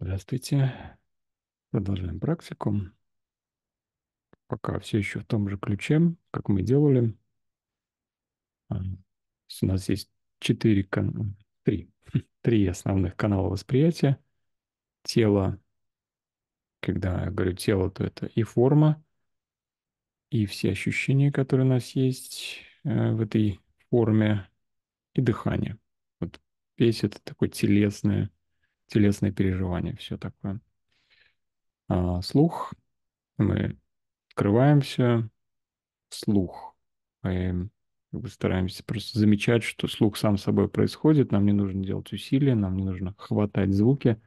Здравствуйте. Продолжаем практику. Пока все еще в том же ключе, как мы делали. А, у нас есть четыре, три, три основных канала восприятия. Тело, когда я говорю тело, то это и форма, и все ощущения, которые у нас есть э, в этой форме, и дыхание. Вот весь это такое телесное, телесное переживание, все такое. А слух, мы открываемся, слух. Мы как бы стараемся просто замечать, что слух сам собой происходит, нам не нужно делать усилия, нам не нужно хватать звуки,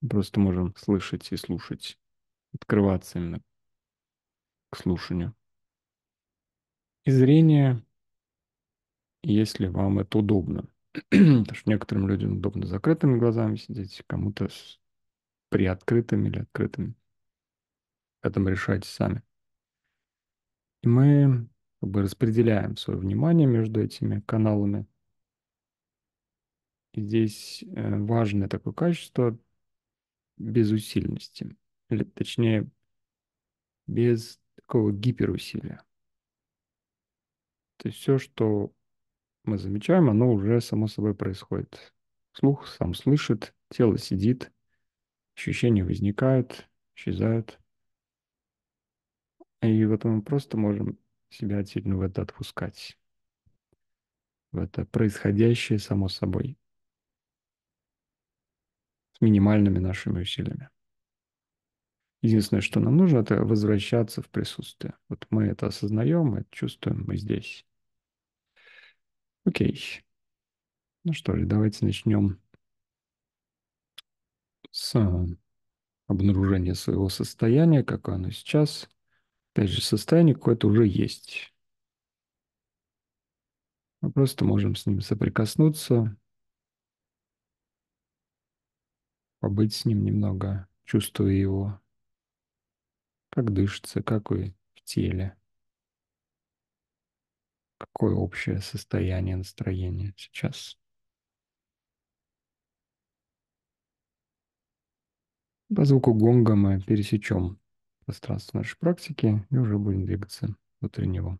мы просто можем слышать и слушать, открываться именно к слушанию. И зрение, если вам это удобно. Потому что некоторым людям удобно закрытыми глазами сидеть, кому-то с приоткрытыми или открытыми. Поэтому решайте сами. И мы как бы распределяем свое внимание между этими каналами. И здесь э, важное такое качество безусильности, или точнее без такого гиперусилия. То есть все, что мы замечаем, оно уже само собой происходит. Слух сам слышит, тело сидит, ощущения возникают, исчезают. И вот мы просто можем себя сильно в это отпускать, в это происходящее само собой, с минимальными нашими усилиями. Единственное, что нам нужно, это возвращаться в присутствие. Вот мы это осознаем, мы это чувствуем, мы здесь. Окей. Ну что же, давайте начнем с обнаружения своего состояния, какое оно сейчас. Опять же, состояние какое-то уже есть. Мы просто можем с ним соприкоснуться, побыть с ним немного, чувствуя его, как дышится, как вы в теле какое общее состояние настроения сейчас. По звуку гонга мы пересечем пространство нашей практики и уже будем двигаться внутри него.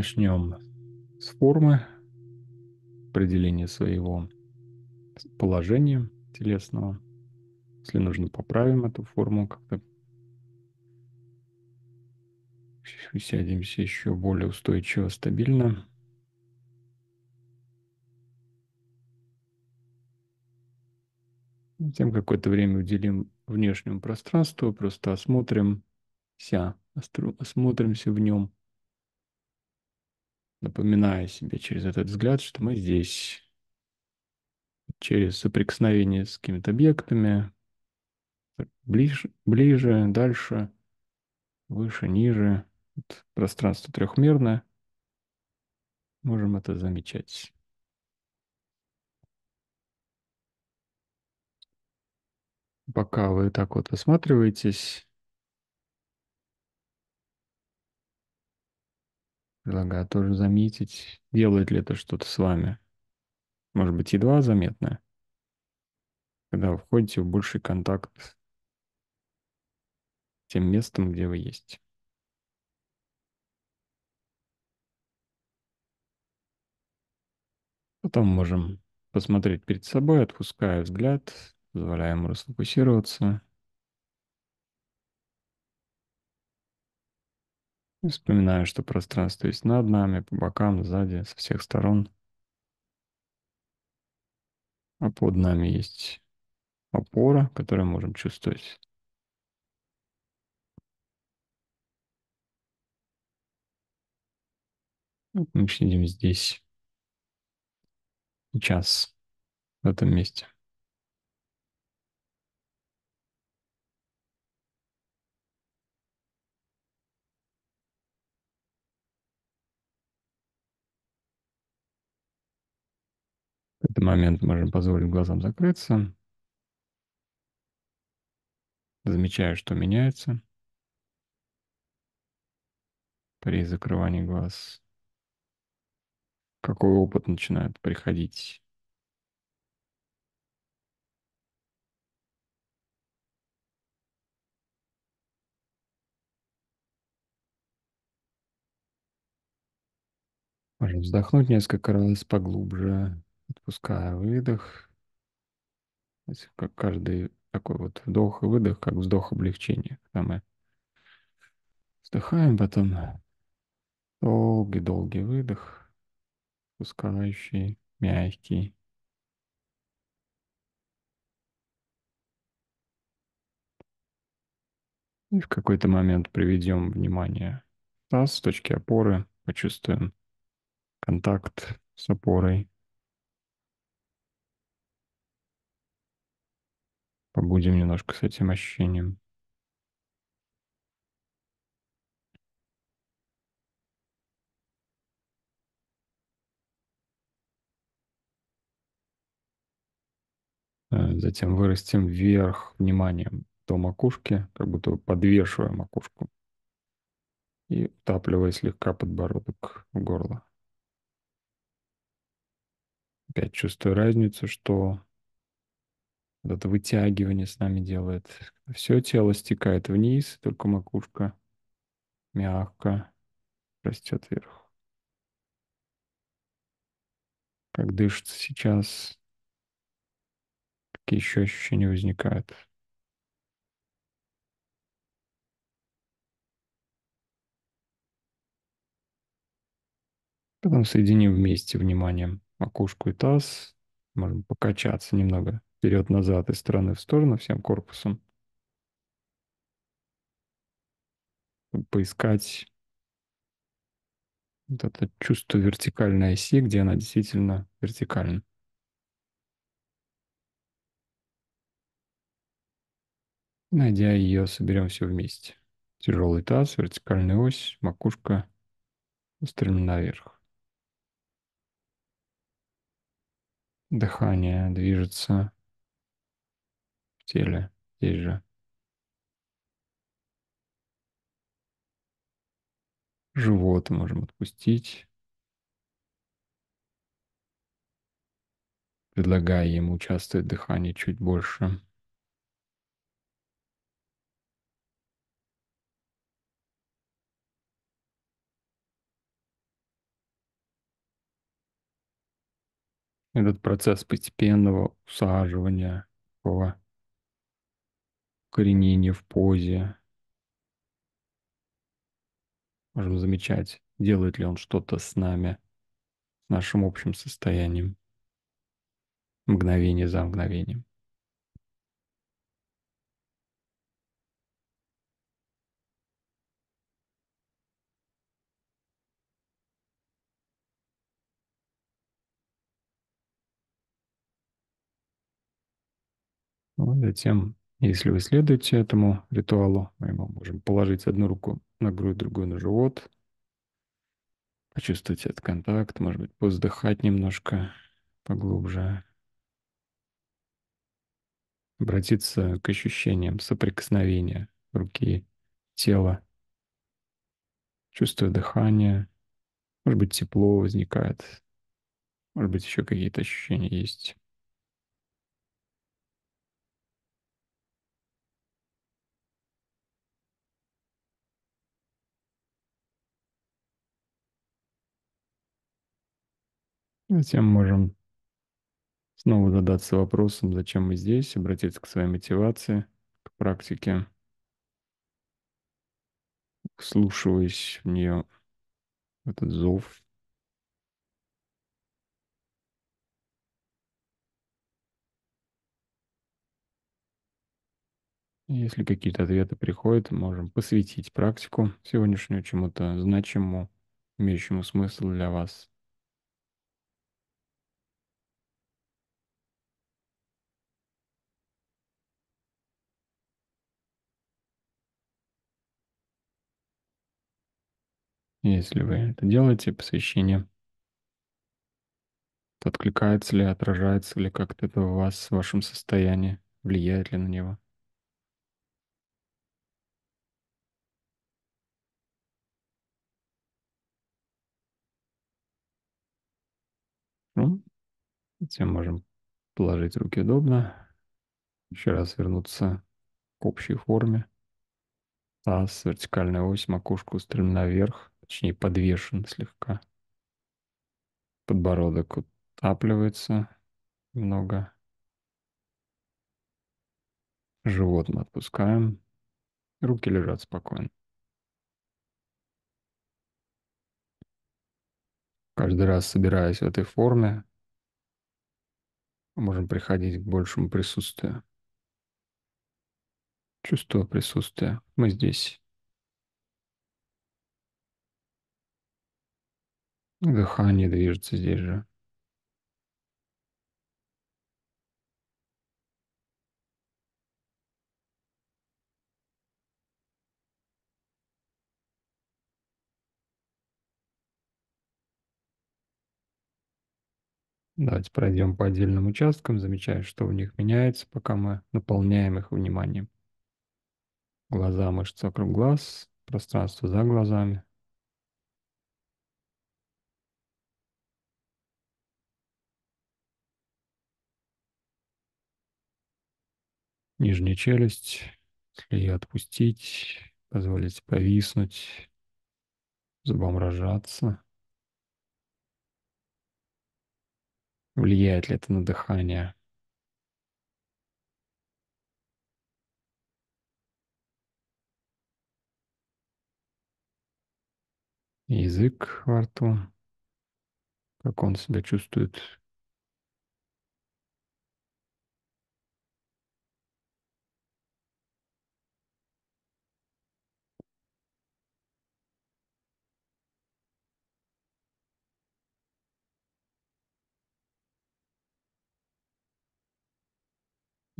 Начнем с формы, определения своего положения телесного. Если нужно, поправим эту форму как-то. Сядемся еще более устойчиво, стабильно. Затем какое-то время уделим внешнему пространству, просто осмотрим вся, осмотримся в нем напоминая себе через этот взгляд, что мы здесь, через соприкосновение с какими-то объектами, ближе, ближе, дальше, выше, ниже, вот пространство трехмерное, можем это замечать. Пока вы так вот осматриваетесь, Предлагаю тоже заметить, делает ли это что-то с вами. Может быть, едва заметное. Когда вы входите в больший контакт с тем местом, где вы есть. Потом можем посмотреть перед собой, отпуская взгляд, позволяя ему расфокусироваться. Вспоминаю, что пространство есть над нами, по бокам, сзади, со всех сторон. А под нами есть опора, которую можем чувствовать. Мы сидим здесь, сейчас, в этом месте. Какой-то момент можем позволить глазам закрыться, замечая, что меняется. При закрывании глаз, какой опыт начинает приходить. Можем вздохнуть несколько раз поглубже, отпуская выдох. Как каждый такой вот вдох и выдох, как вздох облегчения. Когда мы вздыхаем, потом долгий-долгий выдох, пускающий, мягкий. И в какой-то момент приведем внимание в таз с точки опоры, почувствуем контакт с опорой. Побудем немножко с этим ощущением. Э, затем вырастем вверх вниманием до макушки, как будто подвешивая макушку. И утапливая слегка подбородок в горло. Опять чувствую разницу, что вот это вытягивание с нами делает. Все тело стекает вниз, только макушка мягко растет вверх. Как дышится сейчас, какие еще ощущения возникают. Потом соединим вместе вниманием макушку и таз. Можем покачаться немного вперед-назад из стороны в сторону всем корпусом. Поискать вот это чувство вертикальной оси, где она действительно вертикальна. Найдя ее, соберем все вместе. Тяжелый таз, вертикальная ось, макушка устремлена наверх. Дыхание движется теле здесь же. Живот можем отпустить, предлагая ему участвовать в дыхании чуть больше. этот процесс постепенного усаживания, такого коренения в позе. Можем замечать, делает ли он что-то с нами, с нашим общим состоянием, мгновение за мгновением. Ну, затем, если вы следуете этому ритуалу, мы можем положить одну руку на грудь, другую на живот, почувствовать этот контакт, может быть, поздыхать немножко поглубже, обратиться к ощущениям соприкосновения руки, тела, чувствуя дыхание, может быть, тепло возникает, может быть, еще какие-то ощущения есть. Затем можем снова задаться вопросом, зачем мы здесь, обратиться к своей мотивации, к практике, вслушиваясь в нее, в этот зов. Если какие-то ответы приходят, можем посвятить практику сегодняшнюю чему-то значимому, имеющему смысл для вас. Если вы это делаете, посвящение, Откликается ли, отражается ли как-то это у вас, в вашем состоянии, влияет ли на него? Ну, затем можем положить руки удобно, еще раз вернуться к общей форме. Таз, вертикальная ось, макушка устремлена наверх, точнее подвешен слегка. Подбородок утапливается немного. Живот мы отпускаем. Руки лежат спокойно. Каждый раз собираясь в этой форме, мы можем приходить к большему присутствию. Чувство присутствия. Мы здесь. Дыхание движется здесь же. Давайте пройдем по отдельным участкам, замечая, что у них меняется, пока мы наполняем их вниманием. Глаза, мышцы вокруг глаз, пространство за глазами. Нижняя челюсть, ее отпустить, позволить повиснуть, зубам рожаться. Влияет ли это на дыхание? Язык во рту, как он себя чувствует.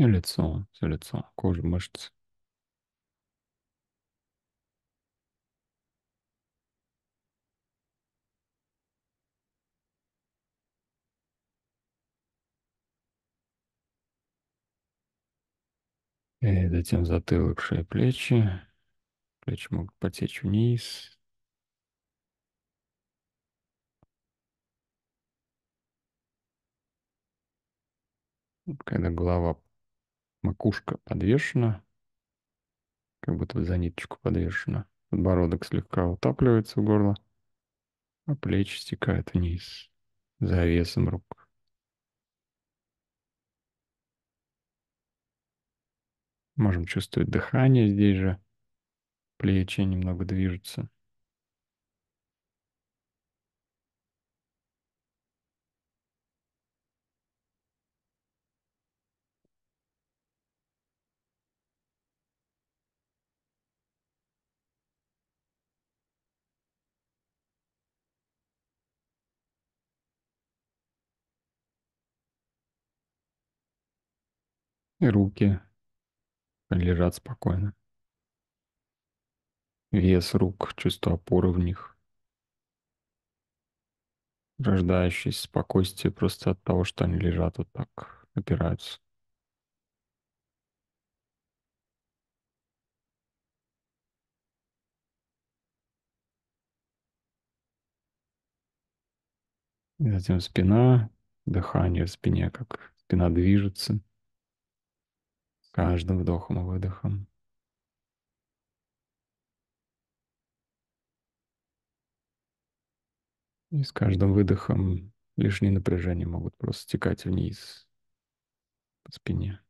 И лицо, все лицо, кожа, мышцы. И затем затылок, шея, плечи. Плечи могут потечь вниз. Когда голова, макушка подвешена, как будто за ниточку подвешена. Подбородок слегка утапливается в горло, а плечи стекают вниз за весом рук. Можем чувствовать дыхание здесь же. Плечи немного движутся. И руки лежат спокойно. Вес рук, чувство опоры в них. Рождающееся спокойствие просто от того, что они лежат вот так, опираются. И затем спина, дыхание в спине, как спина движется каждым вдохом и выдохом. И с каждым выдохом лишние напряжения могут просто стекать вниз по спине.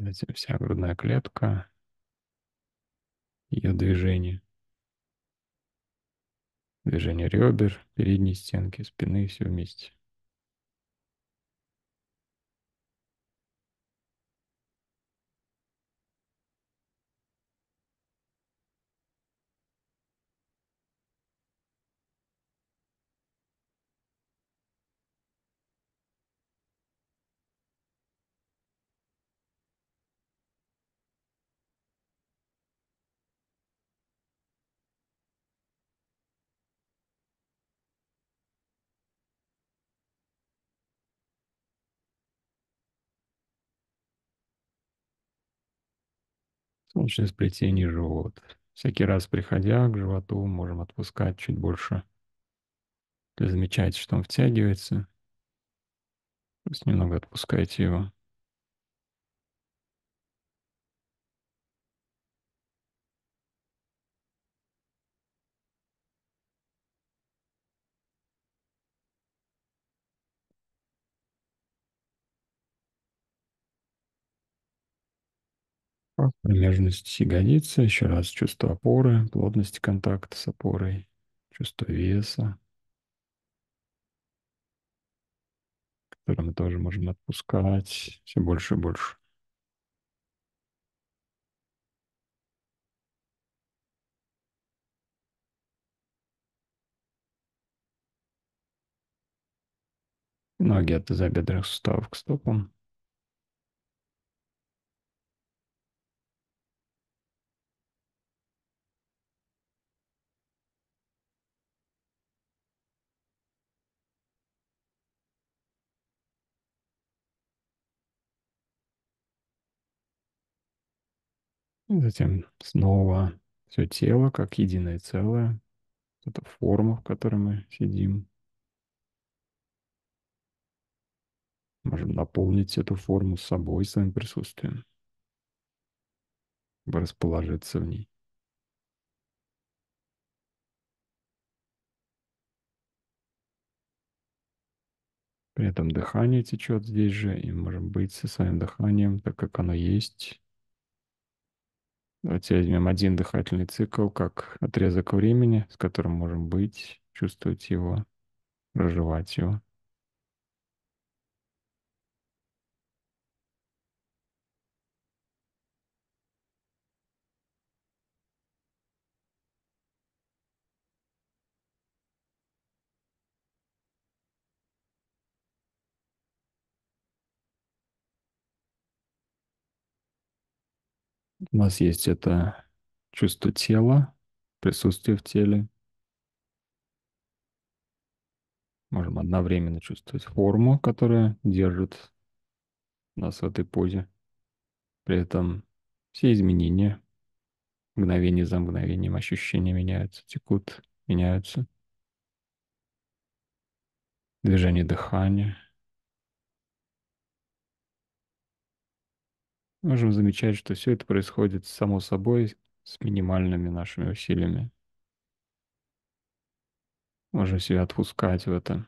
Затем вся грудная клетка, ее движение. Движение ребер, передней стенки, спины, все вместе. Солнечное сплетение живот. Всякий раз, приходя к животу, можем отпускать чуть больше. Если замечаете, что он втягивается, просто немного отпускайте его. Промежность ягодицы, еще раз чувство опоры, плотности контакта с опорой, чувство веса, который мы тоже можем отпускать все больше и больше. Ноги от тазобедренных суставов к стопам. Затем снова все тело как единое целое. Это форма, в которой мы сидим. Можем наполнить эту форму собой, своим присутствием, расположиться в ней. При этом дыхание течет здесь же, и можем быть со своим дыханием, так как оно есть. Давайте возьмем один дыхательный цикл как отрезок времени, с которым можем быть, чувствовать его, проживать его. У нас есть это чувство тела, присутствие в теле. Можем одновременно чувствовать форму, которая держит нас в этой позе. При этом все изменения, мгновение за мгновением ощущения меняются, текут, меняются. Движение дыхания – Можем замечать, что все это происходит само собой с минимальными нашими усилиями. Можем себя отпускать в это.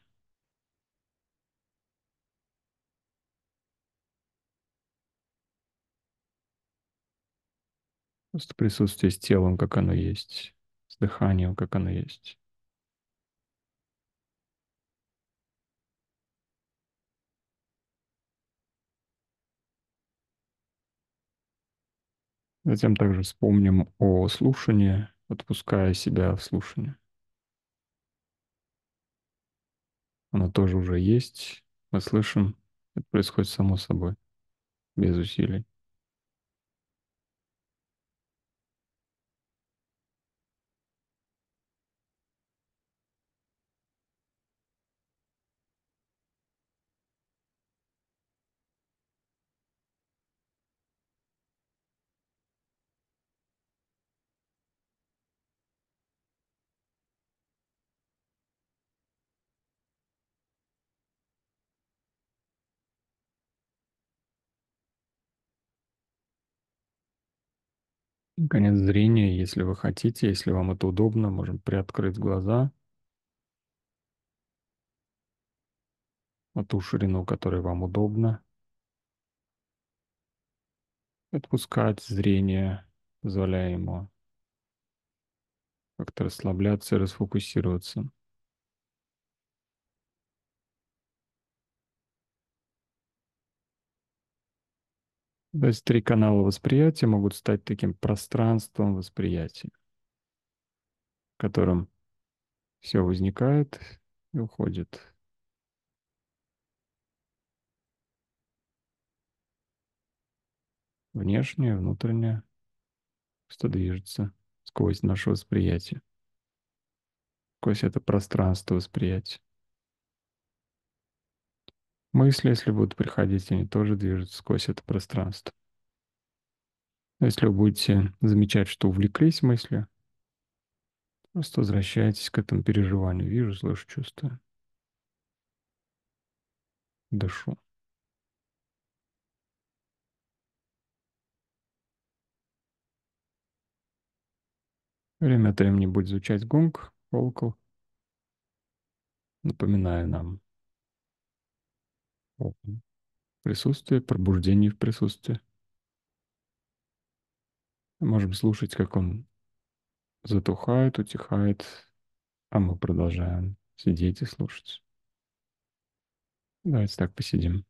Просто присутствие с телом, как оно есть, с дыханием, как оно есть. Затем также вспомним о слушании, отпуская себя в слушание. Оно тоже уже есть, мы слышим, это происходит само собой, без усилий. Конец зрения, если вы хотите, если вам это удобно, можем приоткрыть глаза на ту ширину, которая вам удобна. Отпускать зрение, позволяя ему как-то расслабляться и расфокусироваться. То есть три канала восприятия могут стать таким пространством восприятия, в котором все возникает и уходит. Внешнее, внутреннее, что движется сквозь наше восприятие, сквозь это пространство восприятия. Мысли, если будут приходить, они тоже движутся сквозь это пространство. Если вы будете замечать, что увлеклись мыслью, просто возвращайтесь к этому переживанию. Вижу, слышу, чувствую. Дышу. Время от времени будет звучать гонг, колокол, напоминая нам о присутствии, пробуждении в присутствии. Можем слушать, как он затухает, утихает, а мы продолжаем сидеть и слушать. Давайте так посидим.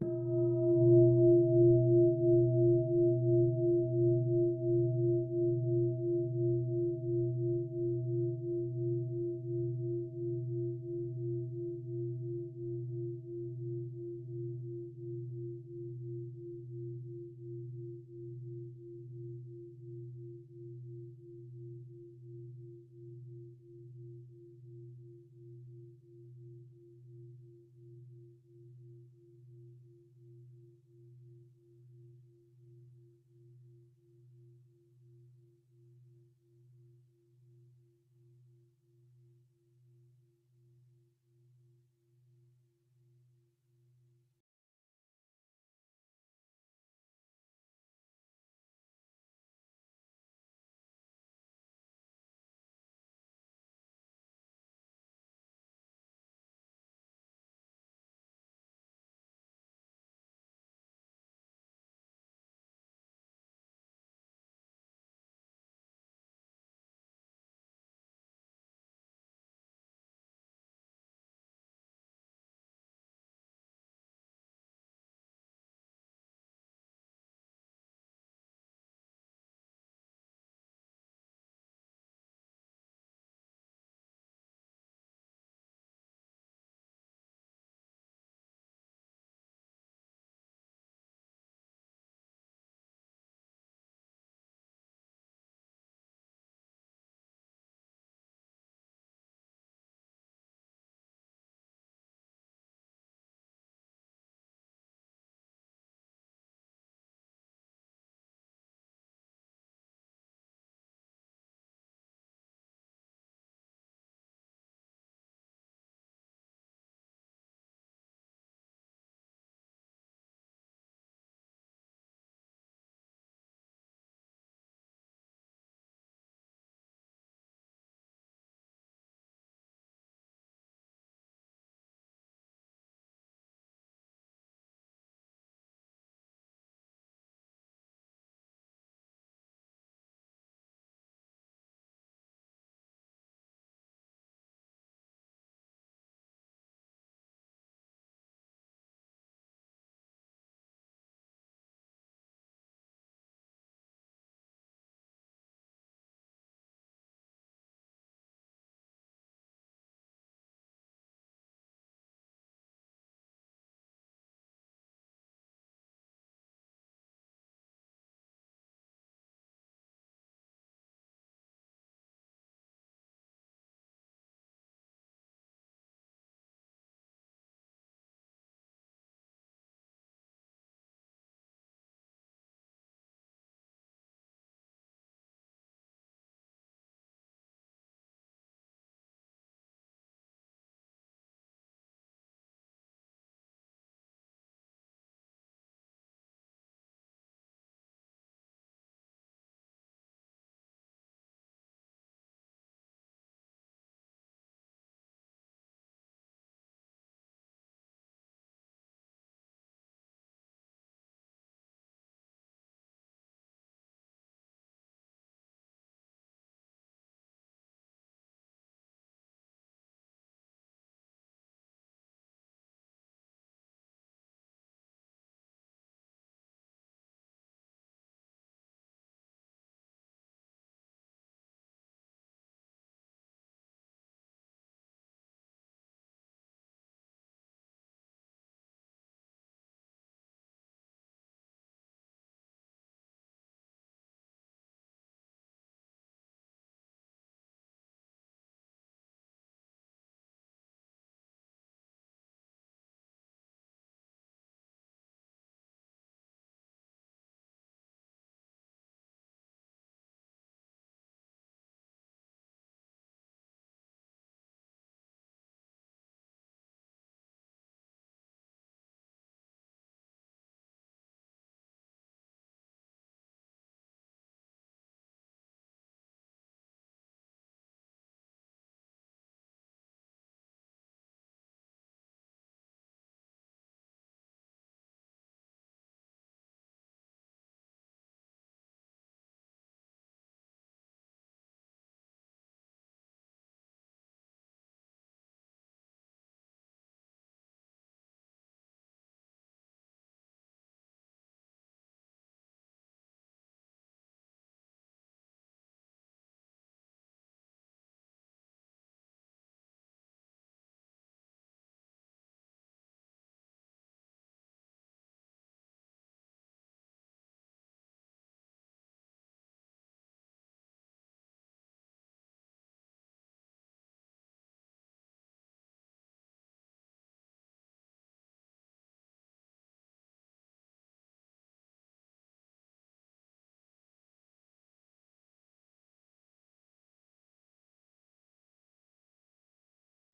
you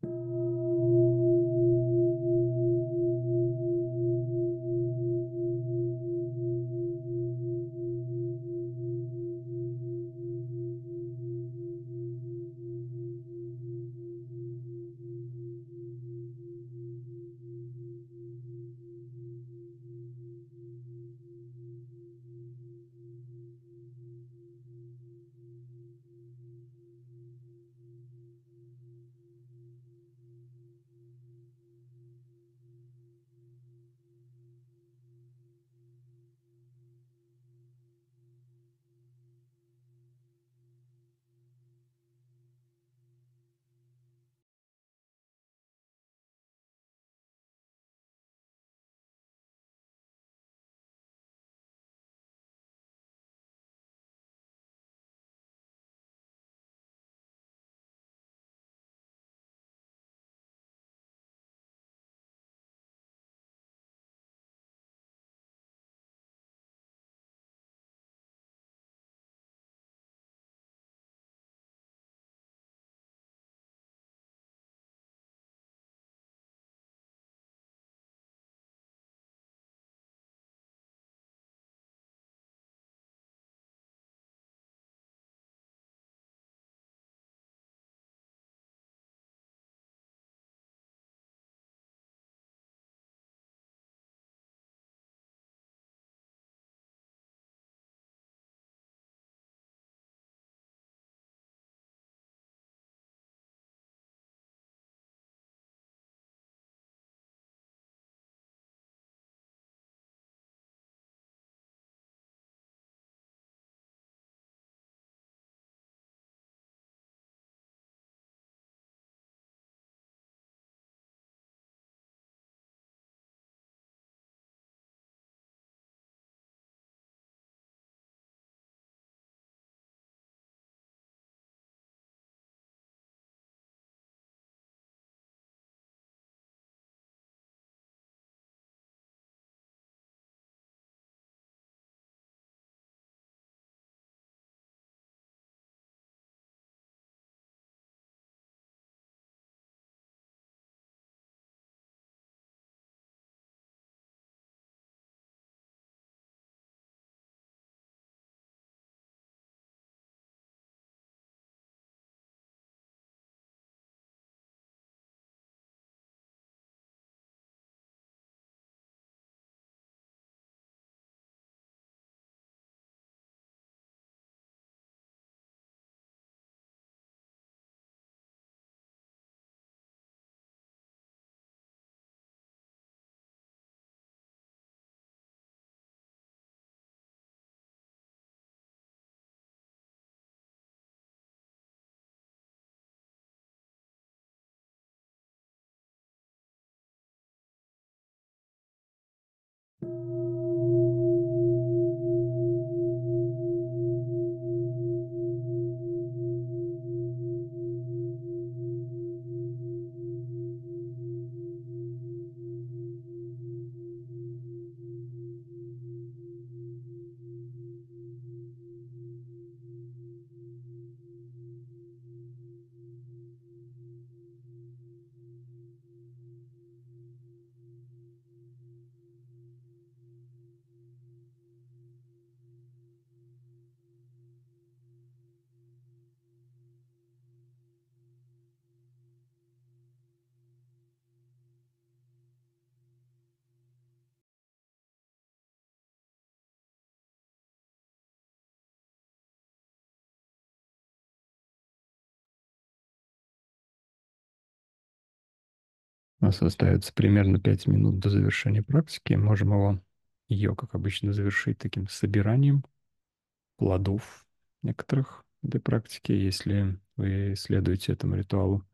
thank you У нас остается примерно 5 минут до завершения практики. Можем его, ее, как обычно, завершить таким собиранием плодов некоторых этой практики. Если вы следуете этому ритуалу,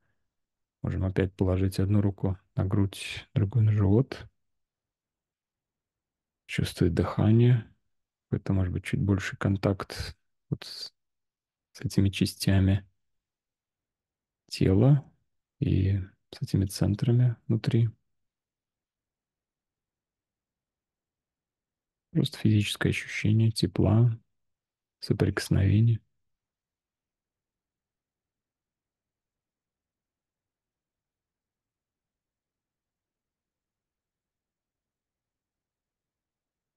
можем опять положить одну руку на грудь, другую на живот. Чувствовать дыхание. Это может быть чуть больше контакт вот с, с этими частями тела и с этими центрами внутри. Просто физическое ощущение тепла, соприкосновения.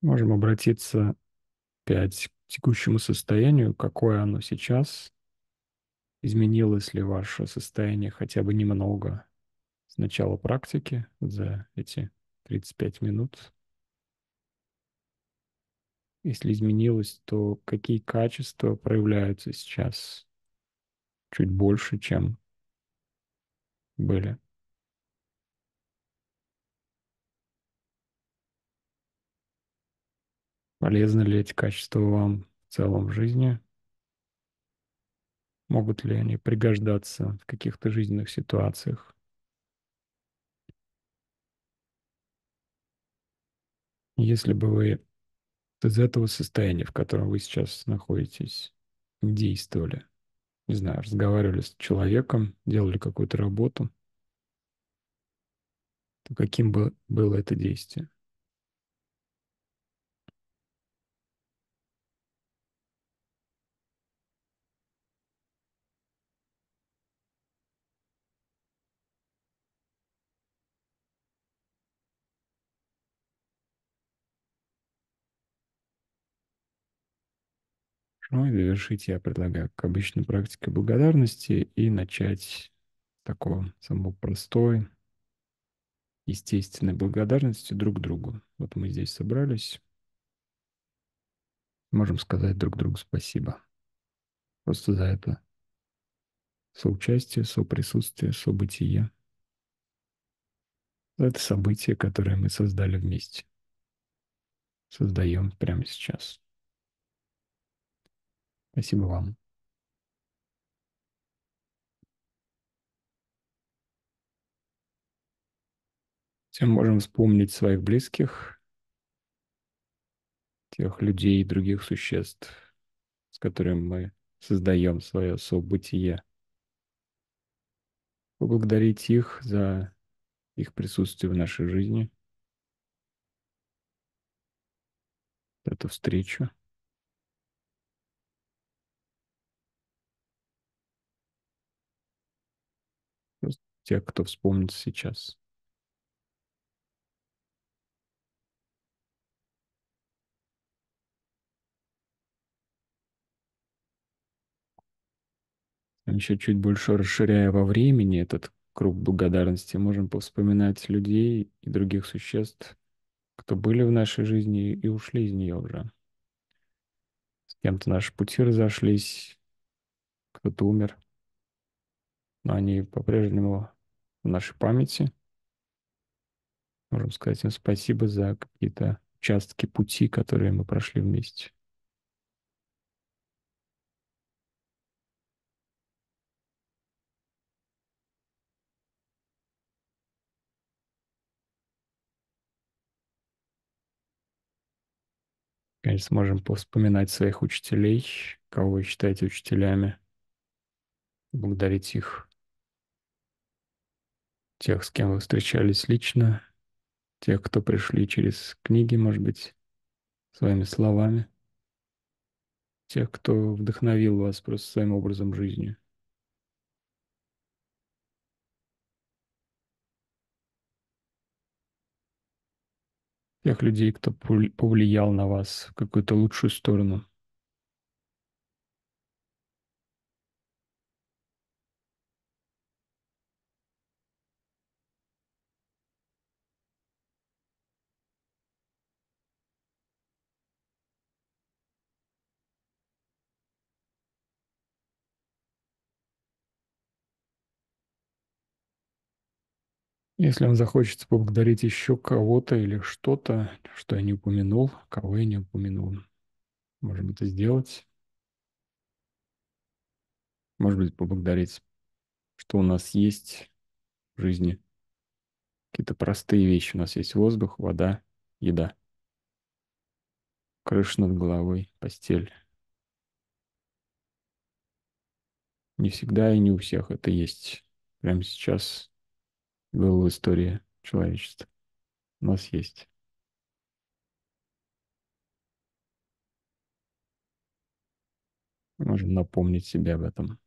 Можем обратиться опять к текущему состоянию, какое оно сейчас. Изменилось ли ваше состояние хотя бы немного? С начала практики за эти 35 минут. Если изменилось, то какие качества проявляются сейчас чуть больше, чем были? Полезны ли эти качества вам в целом в жизни? Могут ли они пригождаться в каких-то жизненных ситуациях? Если бы вы из этого состояния, в котором вы сейчас находитесь, действовали, не знаю, разговаривали с человеком, делали какую-то работу, то каким бы было это действие? Завершить я предлагаю к обычной практике благодарности и начать такого самого простой, естественной благодарности друг другу. Вот мы здесь собрались, можем сказать друг другу спасибо. Просто за это соучастие, соприсутствие, событие. За это событие, которое мы создали вместе. Создаем прямо сейчас. Спасибо вам. Всем можем вспомнить своих близких, тех людей и других существ, с которыми мы создаем свое событие. Поблагодарить их за их присутствие в нашей жизни, эту встречу. Просто тех, кто вспомнит сейчас. Еще чуть больше расширяя во времени этот круг благодарности, можем повспоминать людей и других существ, кто были в нашей жизни и ушли из нее уже. С кем-то наши пути разошлись, кто-то умер, но они по-прежнему нашей памяти. Можем сказать им спасибо за какие-то участки пути, которые мы прошли вместе. Конечно, можем повспоминать своих учителей, кого вы считаете учителями, благодарить их, тех, с кем вы встречались лично, тех, кто пришли через книги, может быть, своими словами, тех, кто вдохновил вас просто своим образом жизни. тех людей, кто повлиял на вас в какую-то лучшую сторону. Если вам захочется поблагодарить еще кого-то или что-то, что я не упомянул, кого я не упомянул, можем это сделать. Может быть, поблагодарить, что у нас есть в жизни. Какие-то простые вещи. У нас есть воздух, вода, еда. Крыша над головой, постель. Не всегда и не у всех это есть. Прямо сейчас было в истории человечества. У нас есть. Можем напомнить себе об этом.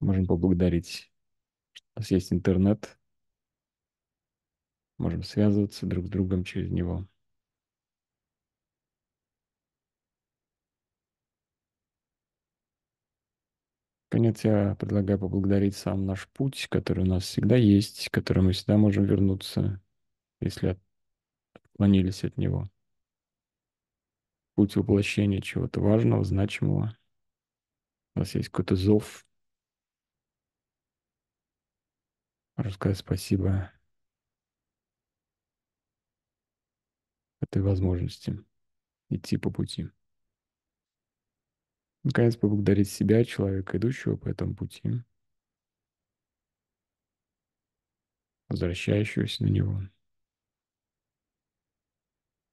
Можем поблагодарить, что у нас есть интернет, можем связываться друг с другом через него. Конец я предлагаю поблагодарить сам наш путь, который у нас всегда есть, к которому мы всегда можем вернуться, если отклонились от него. Путь воплощения чего-то важного, значимого. У нас есть какой-то зов. Рассказать спасибо этой возможности идти по пути. Наконец, поблагодарить себя, человека, идущего по этому пути, возвращающегося на него,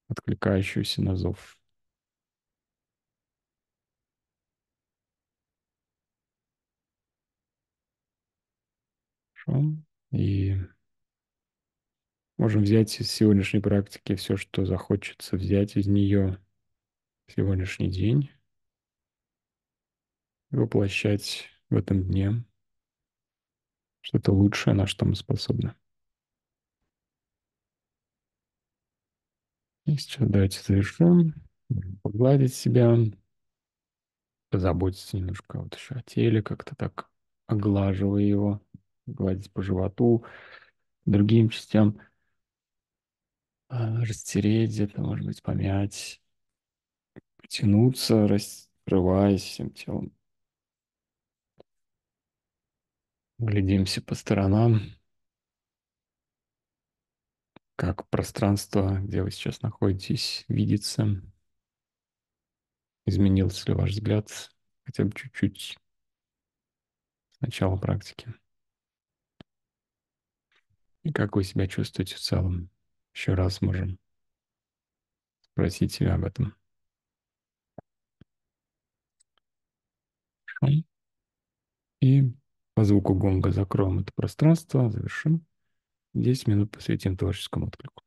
откликающегося на зов. Хорошо. И можем взять из сегодняшней практики все, что захочется взять из нее сегодняшний день воплощать в этом дне что-то лучшее, на что мы способны. И сейчас давайте завершим. Погладить себя, позаботиться немножко вот еще о теле, как-то так оглаживая его, гладить по животу, другим частям, а, растереть где-то, может быть, помять, потянуться, раскрываясь всем телом. Глядимся по сторонам, как пространство, где вы сейчас находитесь, видится. Изменился ли ваш взгляд хотя бы чуть-чуть с начала практики? И как вы себя чувствуете в целом? Еще раз можем спросить себя об этом. И по звуку гонга закроем это пространство, завершим. 10 минут посвятим творческому отклику.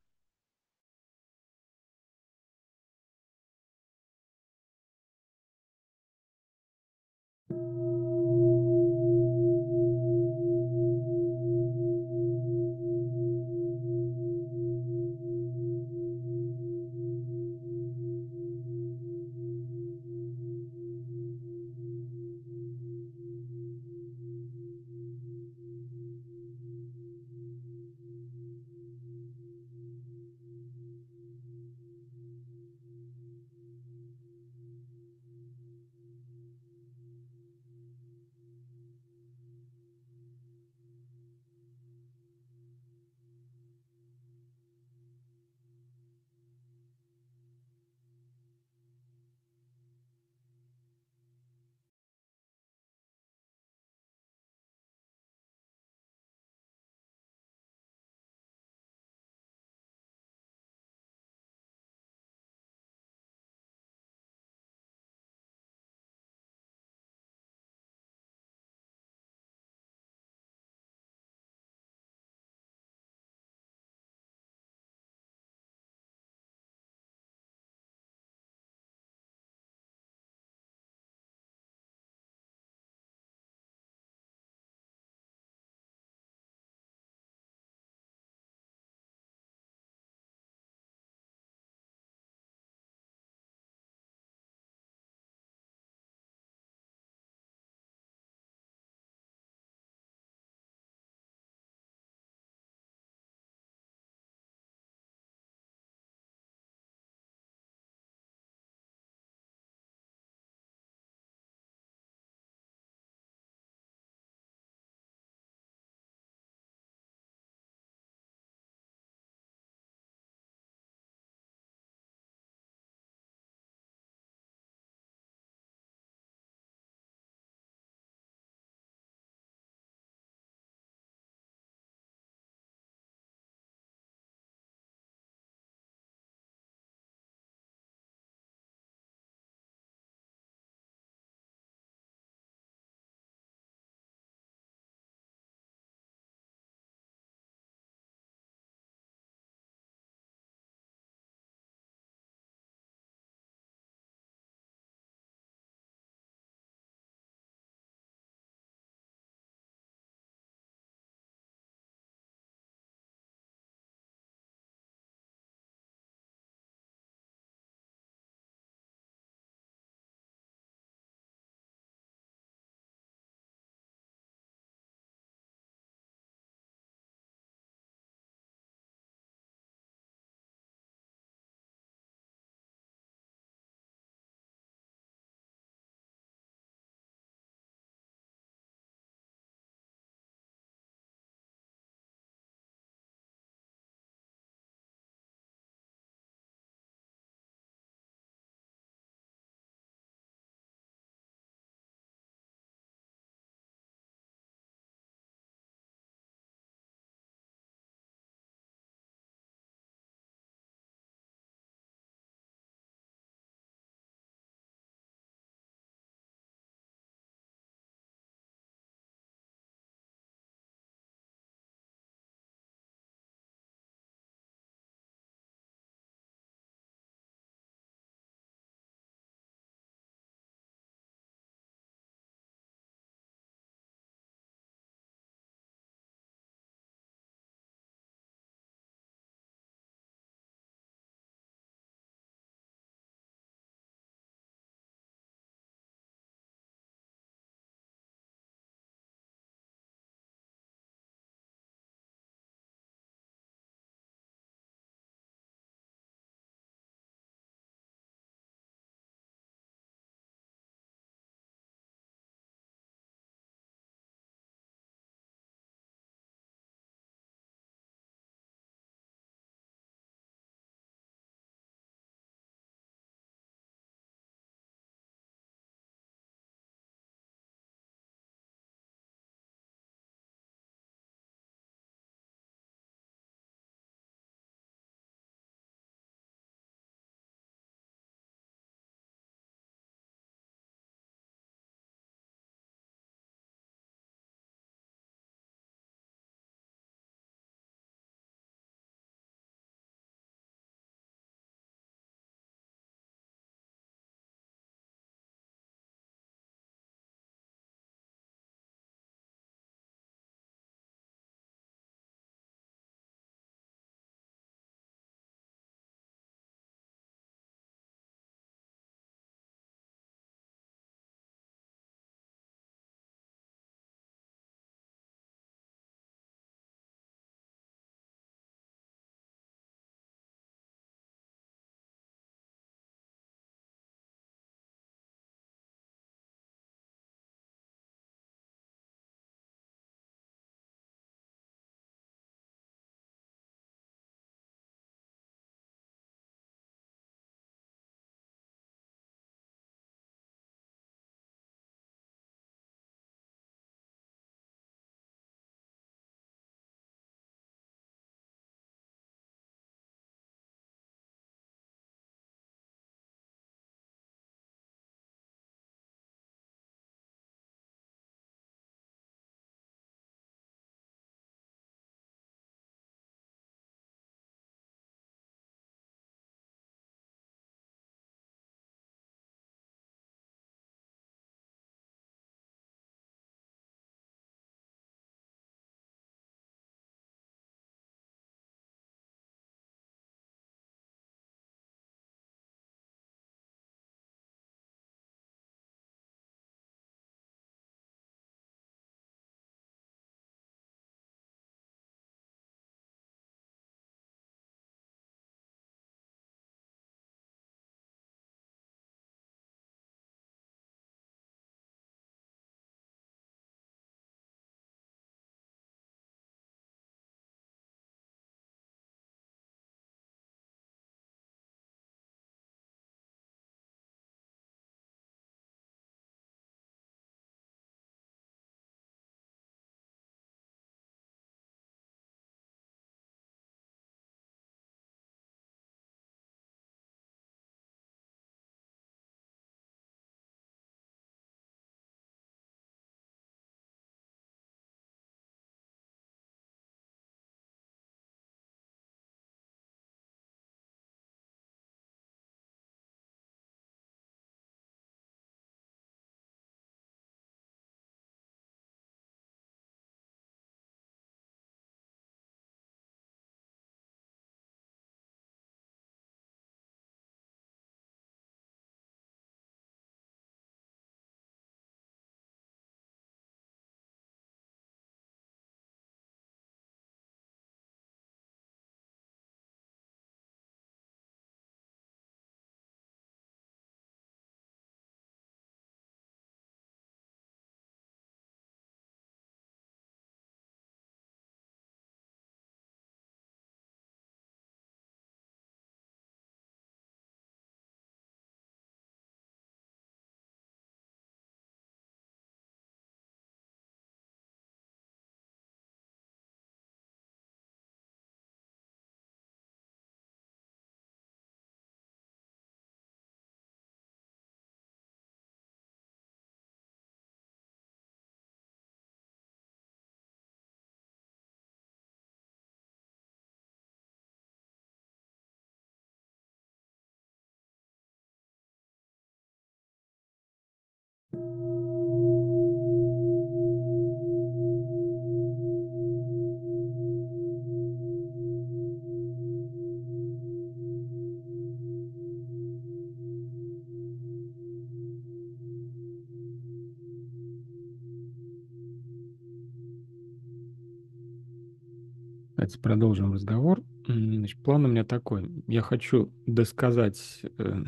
Давайте продолжим разговор. Значит, план у меня такой. Я хочу досказать э,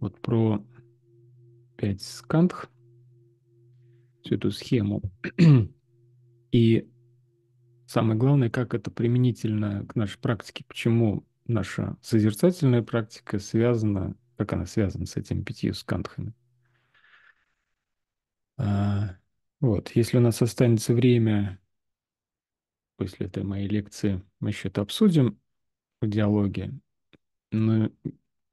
вот про 5 скантх, всю эту схему. И самое главное, как это применительно к нашей практике, почему наша созерцательная практика связана, как она связана с этими пятью скандхами. А, вот, если у нас останется время после этой моей лекции, мы еще это обсудим в диалоге. Но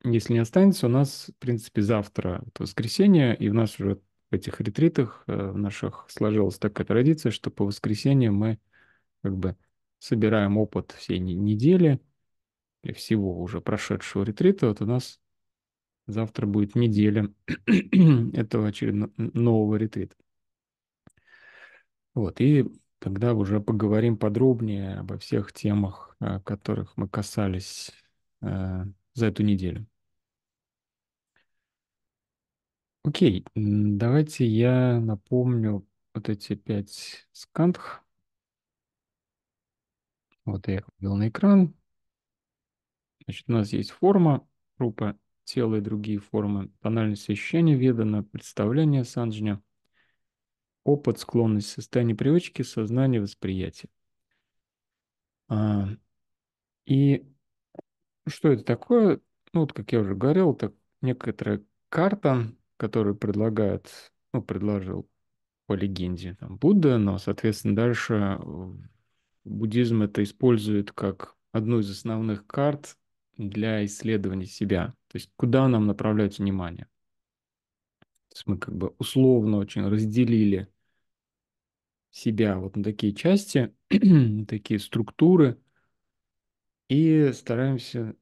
если не останется, у нас, в принципе, завтра это воскресенье, и у нас уже в этих ретритах э, в наших сложилась такая традиция, что по воскресеньям мы как бы собираем опыт всей недели или всего уже прошедшего ретрита. Вот у нас завтра будет неделя этого очередного нового ретрита. Вот, и тогда уже поговорим подробнее обо всех темах, которых мы касались э, за эту неделю. Окей, давайте я напомню вот эти пять скандх. Вот я их ввел на экран. Значит, у нас есть форма, группа тела и другие формы, тональность ощущения ведана, представление санджня, опыт, склонность, состояние привычки, сознание, восприятие. А, и что это такое? Ну, вот, как я уже говорил, это некоторая карта, которую предлагает, ну, предложил по легенде там, Будда, но, соответственно, дальше буддизм это использует как одну из основных карт для исследования себя. То есть куда нам направлять внимание. То есть мы как бы условно очень разделили себя вот на такие части, такие структуры, и стараемся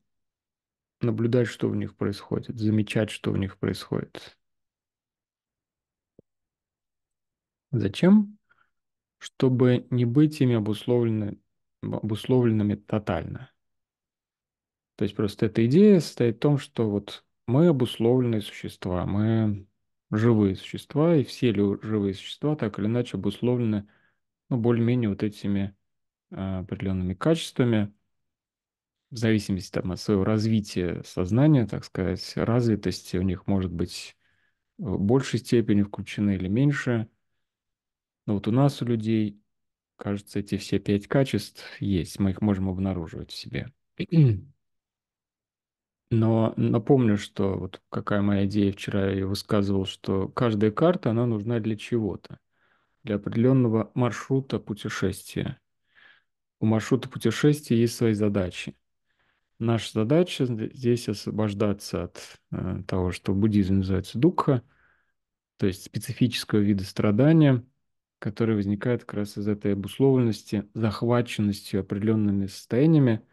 наблюдать, что в них происходит, замечать, что в них происходит. Зачем? Чтобы не быть ими обусловлены, обусловленными тотально. То есть просто эта идея состоит в том, что вот мы обусловленные существа, мы живые существа, и все живые существа так или иначе обусловлены ну, более-менее вот этими а, определенными качествами, в зависимости там, от своего развития сознания, так сказать, развитости у них может быть в большей степени включены или меньше. Но вот у нас, у людей, кажется, эти все пять качеств есть, мы их можем обнаруживать в себе. Но напомню, что вот какая моя идея вчера, я высказывал, что каждая карта, она нужна для чего-то, для определенного маршрута путешествия. У маршрута путешествия есть свои задачи. Наша задача здесь освобождаться от э, того, что в буддизме называется духа, то есть специфического вида страдания, который возникает как раз из этой обусловленности, захваченностью определенными состояниями,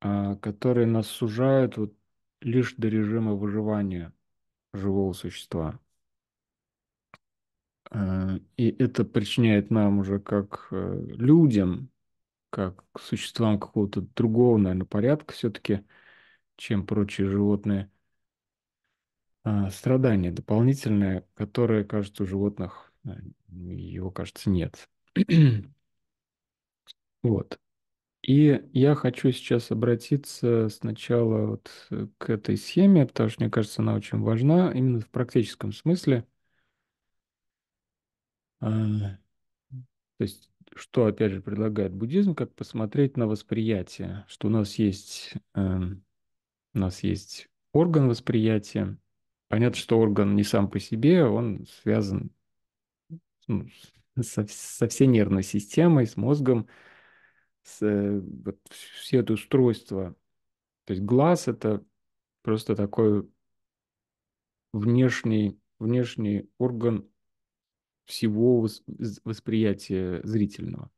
а, которые нас сужают вот лишь до режима выживания живого существа. А, и это причиняет нам уже как э, людям, как существам какого-то другого, наверное, порядка все-таки, чем прочие животные, а, страдания дополнительные, которые, кажется, у животных его, кажется, нет. вот. И я хочу сейчас обратиться сначала вот э, к этой схеме, потому что, мне кажется, она очень важна именно в практическом смысле. А, то есть, что, опять же, предлагает буддизм, как посмотреть на восприятие, что у нас есть, эм, у нас есть орган восприятия. Понятно, что орган не сам по себе, он связан ну, со, со всей нервной системой, с мозгом, с, э, вот, все это устройство. То есть глаз – это просто такой внешний, внешний орган всего восприятия зрительного.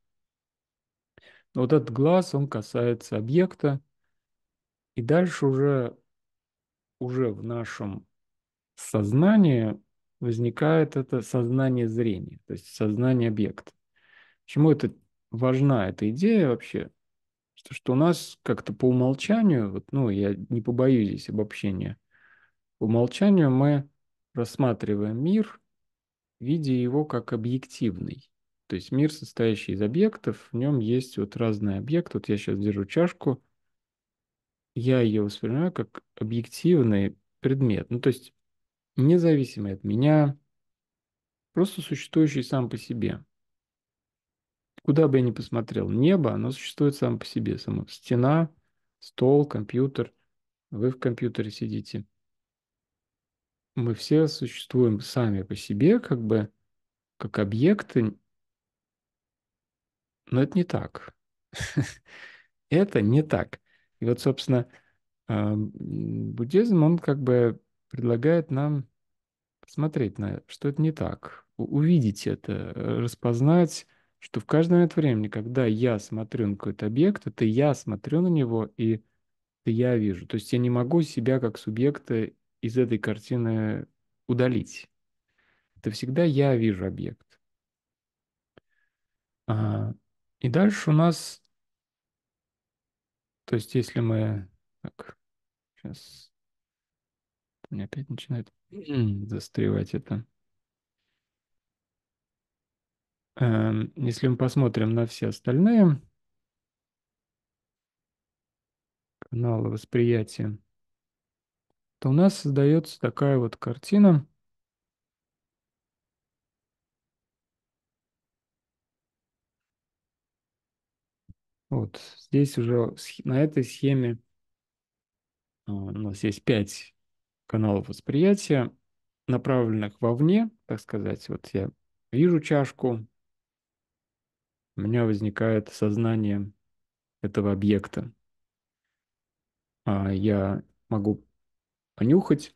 Но вот этот глаз, он касается объекта, и дальше уже, уже в нашем сознании возникает это сознание зрения, то есть сознание объекта. Почему это важна эта идея вообще? Что, что у нас как-то по умолчанию, вот, ну, я не побоюсь здесь обобщения, по умолчанию мы рассматриваем мир, видя его как объективный. То есть мир, состоящий из объектов, в нем есть вот разные объекты. Вот я сейчас держу чашку, я ее воспринимаю как объективный предмет. Ну, то есть независимый от меня, просто существующий сам по себе. Куда бы я ни посмотрел, небо, оно существует сам по себе. Само. Стена, стол, компьютер, вы в компьютере сидите. Мы все существуем сами по себе, как бы, как объекты, но это не так. Это не так. И вот, собственно, а, буддизм, он как бы предлагает нам посмотреть на что это не так, увидеть это, распознать, что в каждый момент времени, когда я смотрю на какой-то объект, это я смотрю на него, и это я вижу. То есть я не могу себя как субъекта из этой картины удалить. Это всегда я вижу объект. А, и дальше у нас то есть, если мы... Так, сейчас... Меня опять начинает застревать это. Эм, если мы посмотрим на все остальные каналы восприятия, то у нас создается такая вот картина. Вот здесь уже на этой схеме а, у нас есть пять каналов восприятия, направленных вовне, так сказать. Вот я вижу чашку, у меня возникает сознание этого объекта. А я могу понюхать,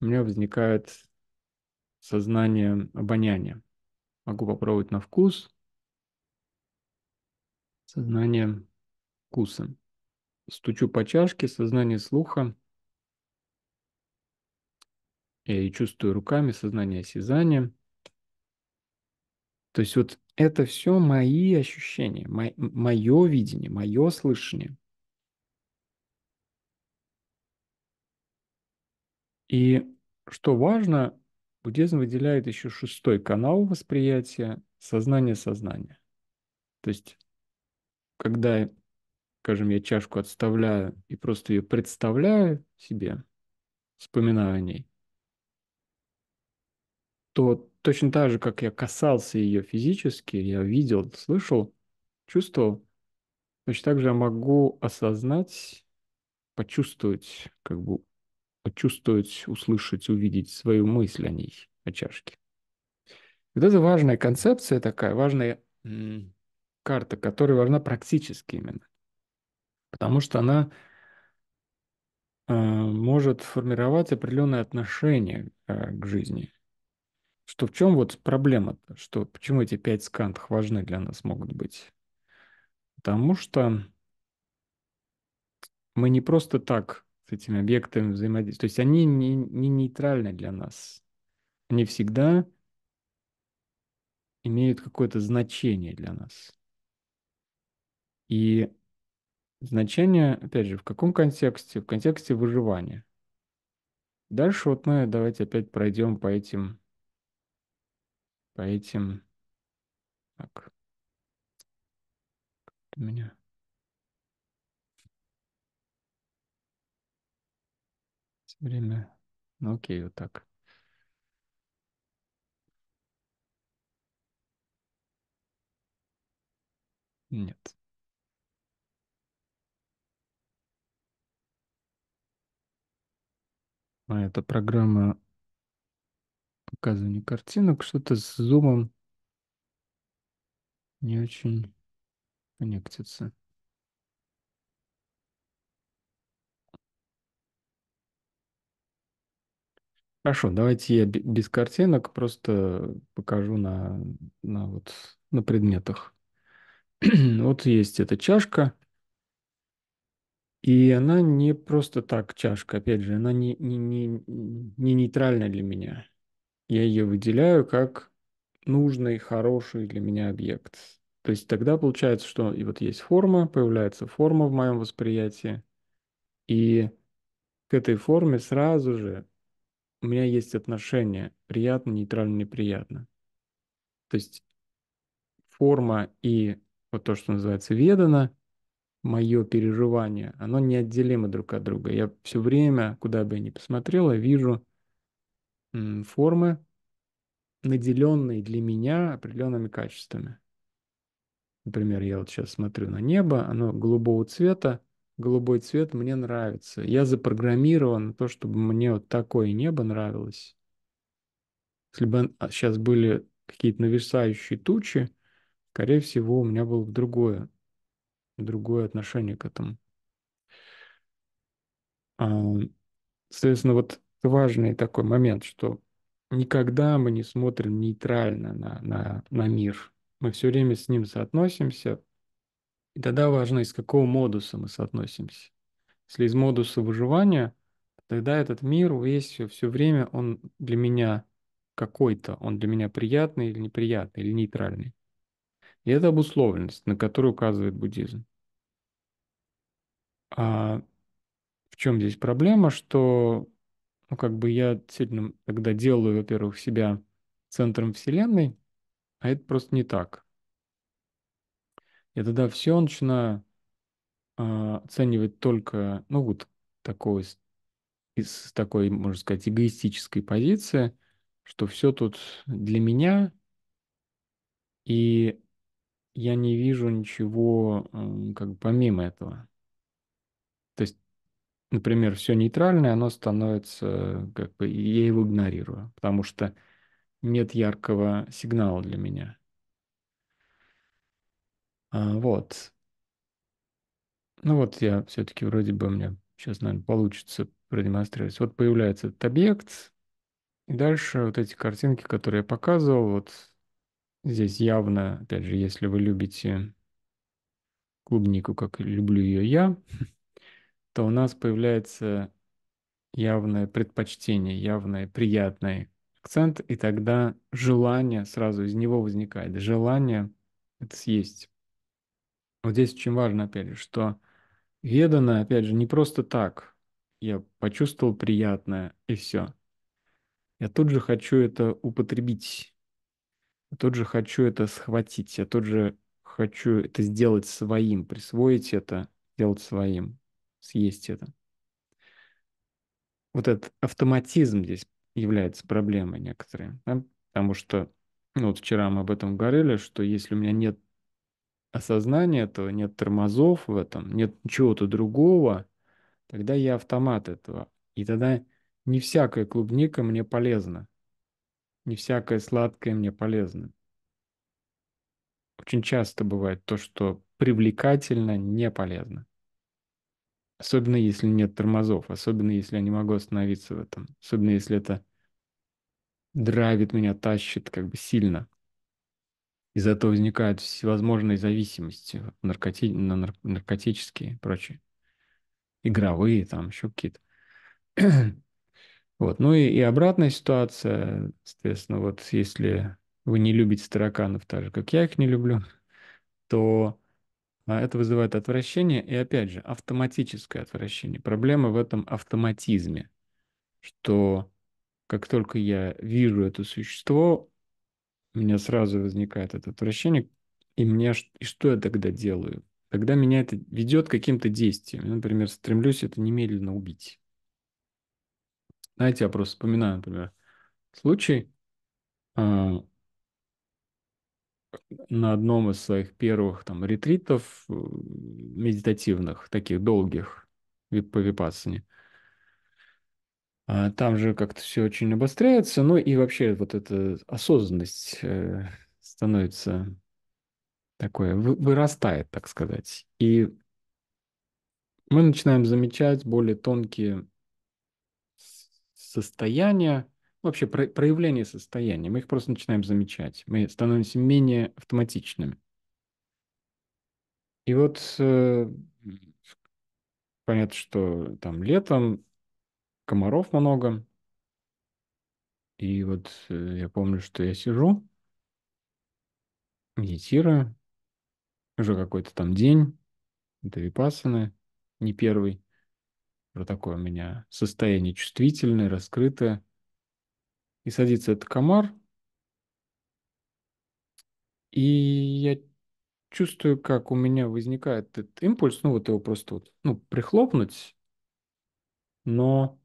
у меня возникает сознание обоняния. Могу попробовать на вкус, сознание вкуса. Стучу по чашке, сознание слуха. Я и чувствую руками сознание осязания. То есть вот это все мои ощущения, мое видение, мое слышание. И что важно, буддизм выделяет еще шестой канал восприятия – сознание сознания. То есть когда, скажем, я чашку отставляю и просто ее представляю себе, вспоминаю о ней, то точно так же, как я касался ее физически, я видел, слышал, чувствовал, точно так же я могу осознать, почувствовать, как бы почувствовать, услышать, увидеть свою мысль о ней, о чашке. Вот это важная концепция такая, важная карта, которая важна практически именно. Потому что она э, может формировать определенное отношение э, к жизни. Что в чем вот проблема? -то? Что почему эти пять скантов важны для нас могут быть? Потому что мы не просто так с этими объектами взаимодействуем. То есть они не, не нейтральны для нас. Они всегда имеют какое-то значение для нас. И значение, опять же, в каком контексте? В контексте выживания. Дальше вот мы давайте опять пройдем по этим, по этим, так, у меня время, ну окей, вот так. Нет. А это программа показывания картинок. Что-то с зумом не очень коннектится. Хорошо, давайте я без картинок просто покажу на, на, вот, на предметах. вот есть эта чашка. И она не просто так чашка, опять же, она не, не, не, не нейтральная для меня. Я ее выделяю как нужный, хороший для меня объект. То есть тогда получается, что и вот есть форма, появляется форма в моем восприятии, и к этой форме сразу же у меня есть отношение приятно, нейтрально, неприятно. То есть форма и вот то, что называется ведано, мое переживание, оно неотделимо друг от друга. Я все время, куда бы я ни посмотрел, я вижу формы, наделенные для меня определенными качествами. Например, я вот сейчас смотрю на небо, оно голубого цвета, голубой цвет мне нравится. Я запрограммирован на то, чтобы мне вот такое небо нравилось. Если бы сейчас были какие-то нависающие тучи, скорее всего, у меня было бы другое, другое отношение к этому. Соответственно, вот важный такой момент, что никогда мы не смотрим нейтрально на, на, на мир. Мы все время с ним соотносимся. И тогда важно, из какого модуса мы соотносимся. Если из модуса выживания, тогда этот мир весь все, время, он для меня какой-то, он для меня приятный или неприятный, или нейтральный. И это обусловленность, на которую указывает буддизм. А в чем здесь проблема, что ну, как бы я действительно тогда делаю, во-первых, себя центром Вселенной, а это просто не так. Я тогда все начинаю э, оценивать только, ну, вот такой, из такой, можно сказать, эгоистической позиции, что все тут для меня, и я не вижу ничего э, как бы помимо этого. Например, все нейтральное, оно становится, как бы, я его игнорирую, потому что нет яркого сигнала для меня. А, вот. Ну вот я все-таки вроде бы мне сейчас, наверное, получится продемонстрировать. Вот появляется этот объект, и дальше вот эти картинки, которые я показывал, вот здесь явно, опять же, если вы любите клубнику, как люблю ее я, то у нас появляется явное предпочтение, явное приятный акцент, и тогда желание сразу из него возникает. Желание это съесть. Вот здесь очень важно, опять же, что ведано, опять же, не просто так. Я почувствовал приятное, и все. Я тут же хочу это употребить. Я тут же хочу это схватить. Я тут же хочу это сделать своим, присвоить это, сделать своим, съесть это вот этот автоматизм здесь является проблемой некоторой, да? потому что, ну вот вчера мы об этом говорили, что если у меня нет осознания этого, нет тормозов в этом, нет чего-то другого, тогда я автомат этого. И тогда не всякая клубника мне полезна, не всякое сладкое мне полезно. Очень часто бывает то, что привлекательно, не полезно. Особенно если нет тормозов, особенно если я не могу остановиться в этом, особенно если это драйвит меня, тащит как бы сильно. Из-за этого возникают всевозможные зависимости, наркоти... нар... наркотические и прочие, игровые, там еще какие-то. вот. Ну и, и обратная ситуация, соответственно, вот если вы не любите тараканов так же, как я их не люблю, то это вызывает отвращение и, опять же, автоматическое отвращение. Проблема в этом автоматизме, что как только я вижу это существо, у меня сразу возникает это отвращение, и мне и что я тогда делаю? Тогда меня это ведет к каким-то действиям. Я, например, стремлюсь это немедленно убить. Знаете, я просто вспоминаю, например, случай, а, на одном из своих первых там ретритов э, медитативных, таких долгих по випассане. А там же как-то все очень обостряется, ну и вообще вот эта осознанность э, становится такое, вырастает, так сказать. И мы начинаем замечать более тонкие состояния, вообще про проявление состояния. Мы их просто начинаем замечать. Мы становимся менее автоматичными. И вот э, понятно, что там летом комаров много. И вот э, я помню, что я сижу, медитирую, уже какой-то там день, это випассаны, не первый, уже такое у меня состояние чувствительное, раскрытое. И садится этот комар, и я чувствую, как у меня возникает этот импульс, ну вот его просто вот, ну, прихлопнуть, но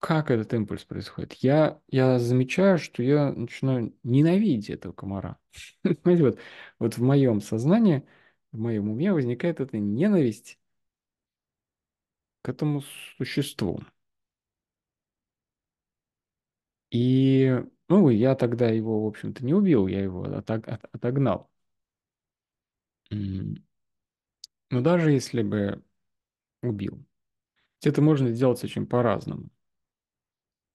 как этот импульс происходит? Я, я замечаю, что я начинаю ненавидеть этого комара. Понимаете, вот, вот в моем сознании, в моем уме возникает эта ненависть к этому существу. И, ну, я тогда его, в общем-то, не убил, я его отог- от- отогнал. Но даже если бы убил, это можно сделать очень по-разному.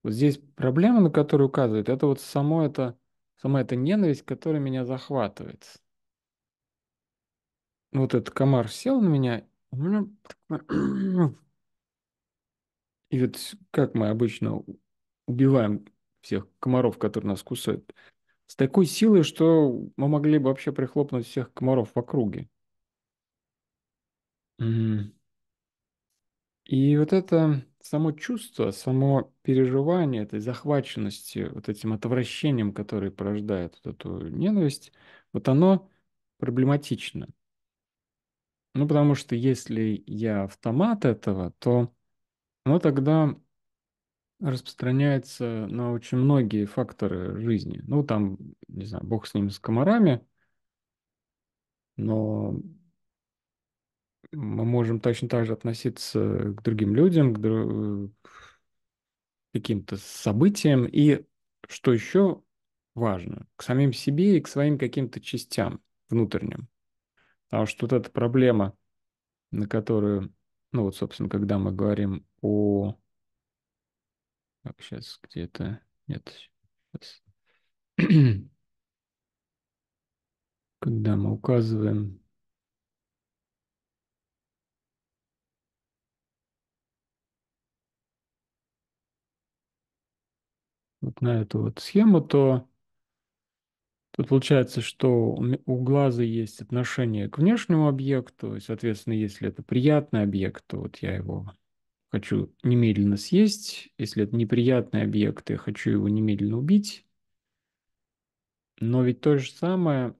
Вот здесь проблема, на которую указывает, это вот само это, сама эта ненависть, которая меня захватывает. Вот этот комар сел на меня, и вот как мы обычно убиваем всех комаров, которые нас кусают, с такой силой, что мы могли бы вообще прихлопнуть всех комаров в округе. Мгм. И вот это само чувство, само переживание этой захваченности, вот этим отвращением, которое порождает вот эту ненависть, вот оно проблематично. Ну, потому что если я автомат этого, то оно тогда распространяется на очень многие факторы жизни. Ну, там, не знаю, бог с ними, с комарами, но мы можем точно так же относиться к другим людям, к дру- каким-то событиям и, что еще важно, к самим себе и к своим каким-то частям внутренним. Потому что вот эта проблема, на которую, ну вот, собственно, когда мы говорим о... Так, сейчас где-то... Нет, сейчас. Когда мы указываем вот на эту вот схему, то тут получается, что у глаза есть отношение к внешнему объекту, и, соответственно, если это приятный объект, то вот я его хочу немедленно съесть. Если это неприятный объект, я хочу его немедленно убить. Но ведь то же самое,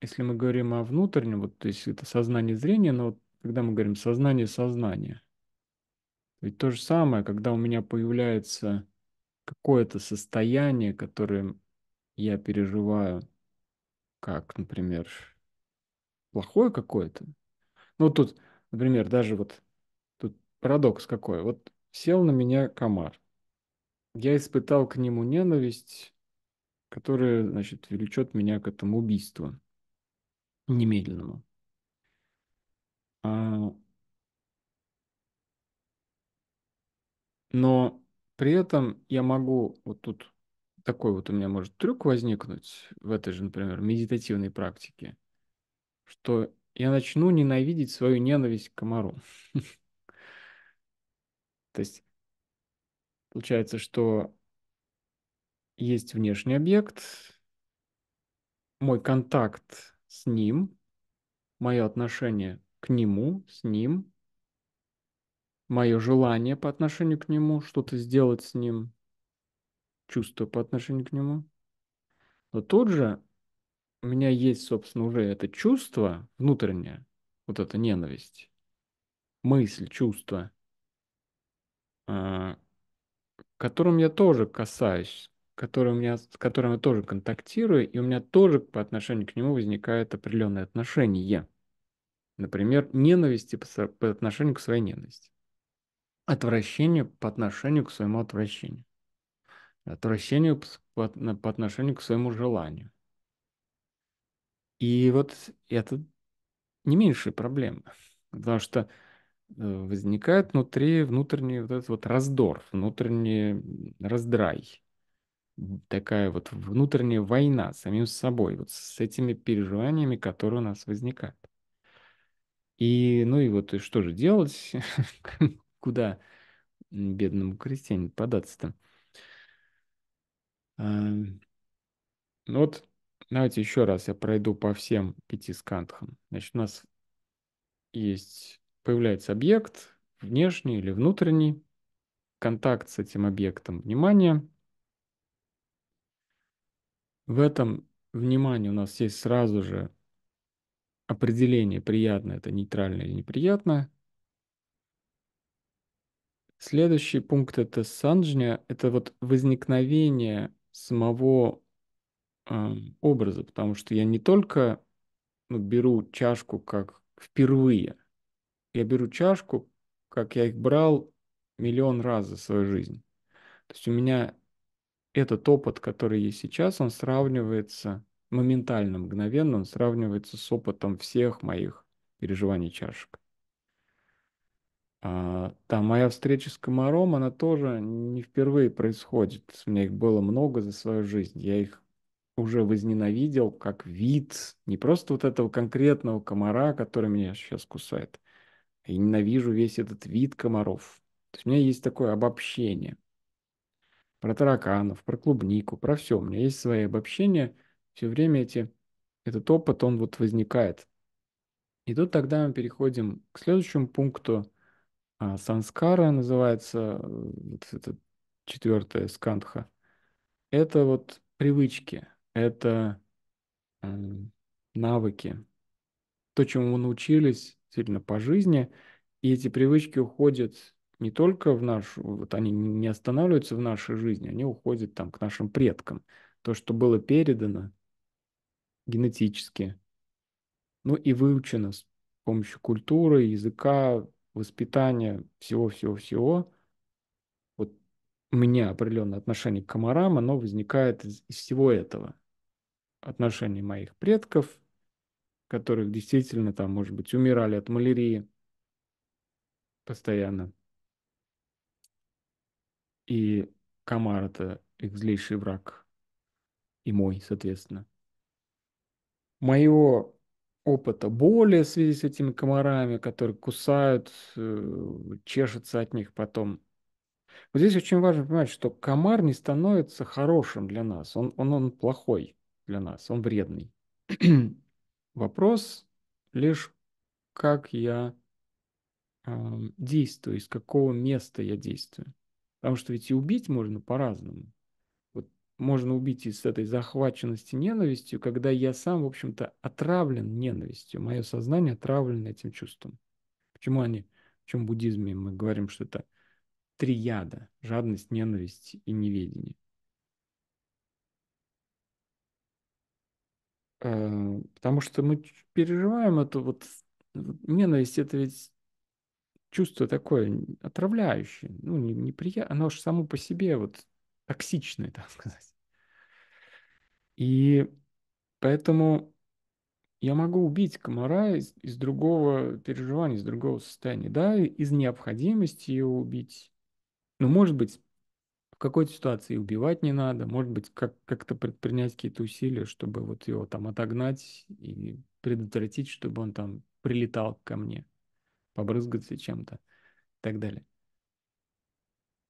если мы говорим о внутреннем, вот, то есть это сознание зрения, но вот когда мы говорим сознание сознания, ведь то же самое, когда у меня появляется какое-то состояние, которое я переживаю, как, например, плохое какое-то. Ну, тут, например, даже вот парадокс какой. Вот сел на меня комар. Я испытал к нему ненависть, которая, значит, влечет меня к этому убийству немедленному. А, но при этом я могу, вот тут такой вот у меня может трюк возникнуть в этой же, например, медитативной практике, что я начну ненавидеть свою ненависть к комару. То есть получается, что есть внешний объект, мой контакт с ним, мое отношение к нему, с ним, мое желание по отношению к нему, что-то сделать с ним, чувство по отношению к нему. Но тут же у меня есть, собственно, уже это чувство внутреннее, вот эта ненависть, мысль, чувство, которым я тоже касаюсь, которым я, с которым я тоже контактирую, и у меня тоже по отношению к нему возникает определенное отношение. Например, ненависти по, по отношению к своей ненависти. Отвращение по отношению к своему отвращению. Отвращение по, по отно- по отношению к своему желанию. И вот это не меньшая проблема, потому что возникает внутри внутренний вот этот вот раздор, внутренний раздрай, такая вот внутренняя война с самим собой, вот с этими переживаниями, которые у нас возникают. И, ну и вот и что же делать? Куда бедному крестьянину податься-то? Ну вот, давайте еще раз я пройду по всем пяти скантхам. Значит, у нас есть, появляется объект, внешний или внутренний, контакт с этим объектом внимания. В этом внимании у нас есть сразу же определение приятно это нейтрально или неприятно. Следующий пункт это санджня, это вот возникновение самого э, образа, потому что я не только ну, беру чашку как впервые, я беру чашку, как я их брал миллион раз за свою жизнь. То есть у меня этот опыт, который есть сейчас, он сравнивается моментально, мгновенно, он сравнивается с опытом всех моих переживаний чашек. А, да, моя встреча с комаром, она тоже не впервые происходит. У меня их было много за свою жизнь. Я их уже возненавидел как вид, не просто вот этого конкретного комара, который меня сейчас кусает. Я ненавижу весь этот вид комаров. То есть у меня есть такое обобщение. Про тараканов, про клубнику, про все. У меня есть свои обобщения. Все время эти, этот опыт, он вот возникает. И тут тогда мы переходим к следующему пункту. А, санскара называется, вот это четвертая скандха. Это вот привычки, это э, навыки, то, чему мы научились сильно по жизни, и эти привычки уходят не только в нашу, вот они не останавливаются в нашей жизни, они уходят там к нашим предкам. То, что было передано генетически, ну и выучено с помощью культуры, языка, воспитания, всего-всего-всего, вот у меня определенное отношение к комарам, оно возникает из, из всего этого. Отношения моих предков, которых действительно там, может быть, умирали от малярии постоянно. И комар – это их злейший враг. И мой, соответственно. Моего опыта боли в связи с этими комарами, которые кусают, э, чешутся от них потом. Вот здесь очень важно понимать, что комар не становится хорошим для нас. Он, он, он плохой для нас, он вредный. Вопрос лишь, как я э, действую, из какого места я действую. Потому что ведь и убить можно по-разному. Вот можно убить из этой захваченности ненавистью, когда я сам, в общем-то, отравлен ненавистью. Мое сознание отравлено этим чувством. Почему они, в чем буддизме мы говорим, что это три яда – жадность, ненависть и неведение. Потому что мы переживаем эту вот ненависть, это ведь чувство такое отравляющее, ну, неприятное, оно же само по себе вот токсичное, так сказать. И поэтому я могу убить комара из, из другого переживания, из другого состояния, да, из необходимости его убить. Ну, может быть, в какой-то ситуации убивать не надо, может быть, как- как-то предпринять какие-то усилия, чтобы вот его там отогнать и предотвратить, чтобы он там прилетал ко мне побрызгаться чем-то и так далее.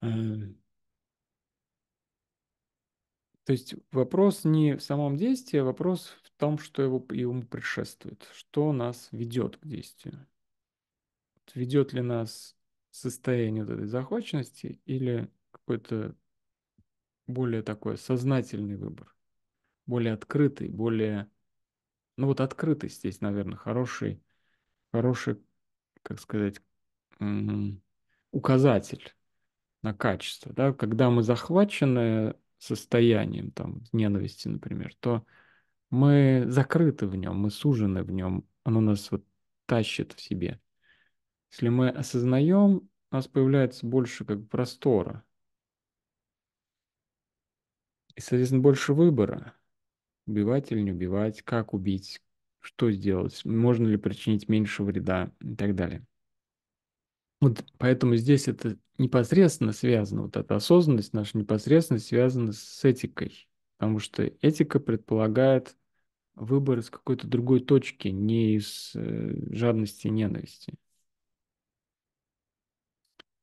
Эм. То есть вопрос не в самом действии, а вопрос в том, что его, ему предшествует, что нас ведет к действию. Ведет ли нас состояние вот этой захваченности или какой-то более такой сознательный выбор, более открытый, более... Ну вот открытость здесь, наверное, хороший, хороший как сказать, указатель на качество. Да? Когда мы захвачены состоянием там, ненависти, например, то мы закрыты в нем, мы сужены в нем, оно нас вот тащит в себе. Если мы осознаем, у нас появляется больше как простора. И, соответственно, больше выбора. Убивать или не убивать, как убить, что сделать, можно ли причинить меньше вреда и так далее. Вот поэтому здесь это непосредственно связано, вот эта осознанность наша непосредственно связана с этикой, потому что этика предполагает выбор из какой-то другой точки, не из э, жадности и ненависти.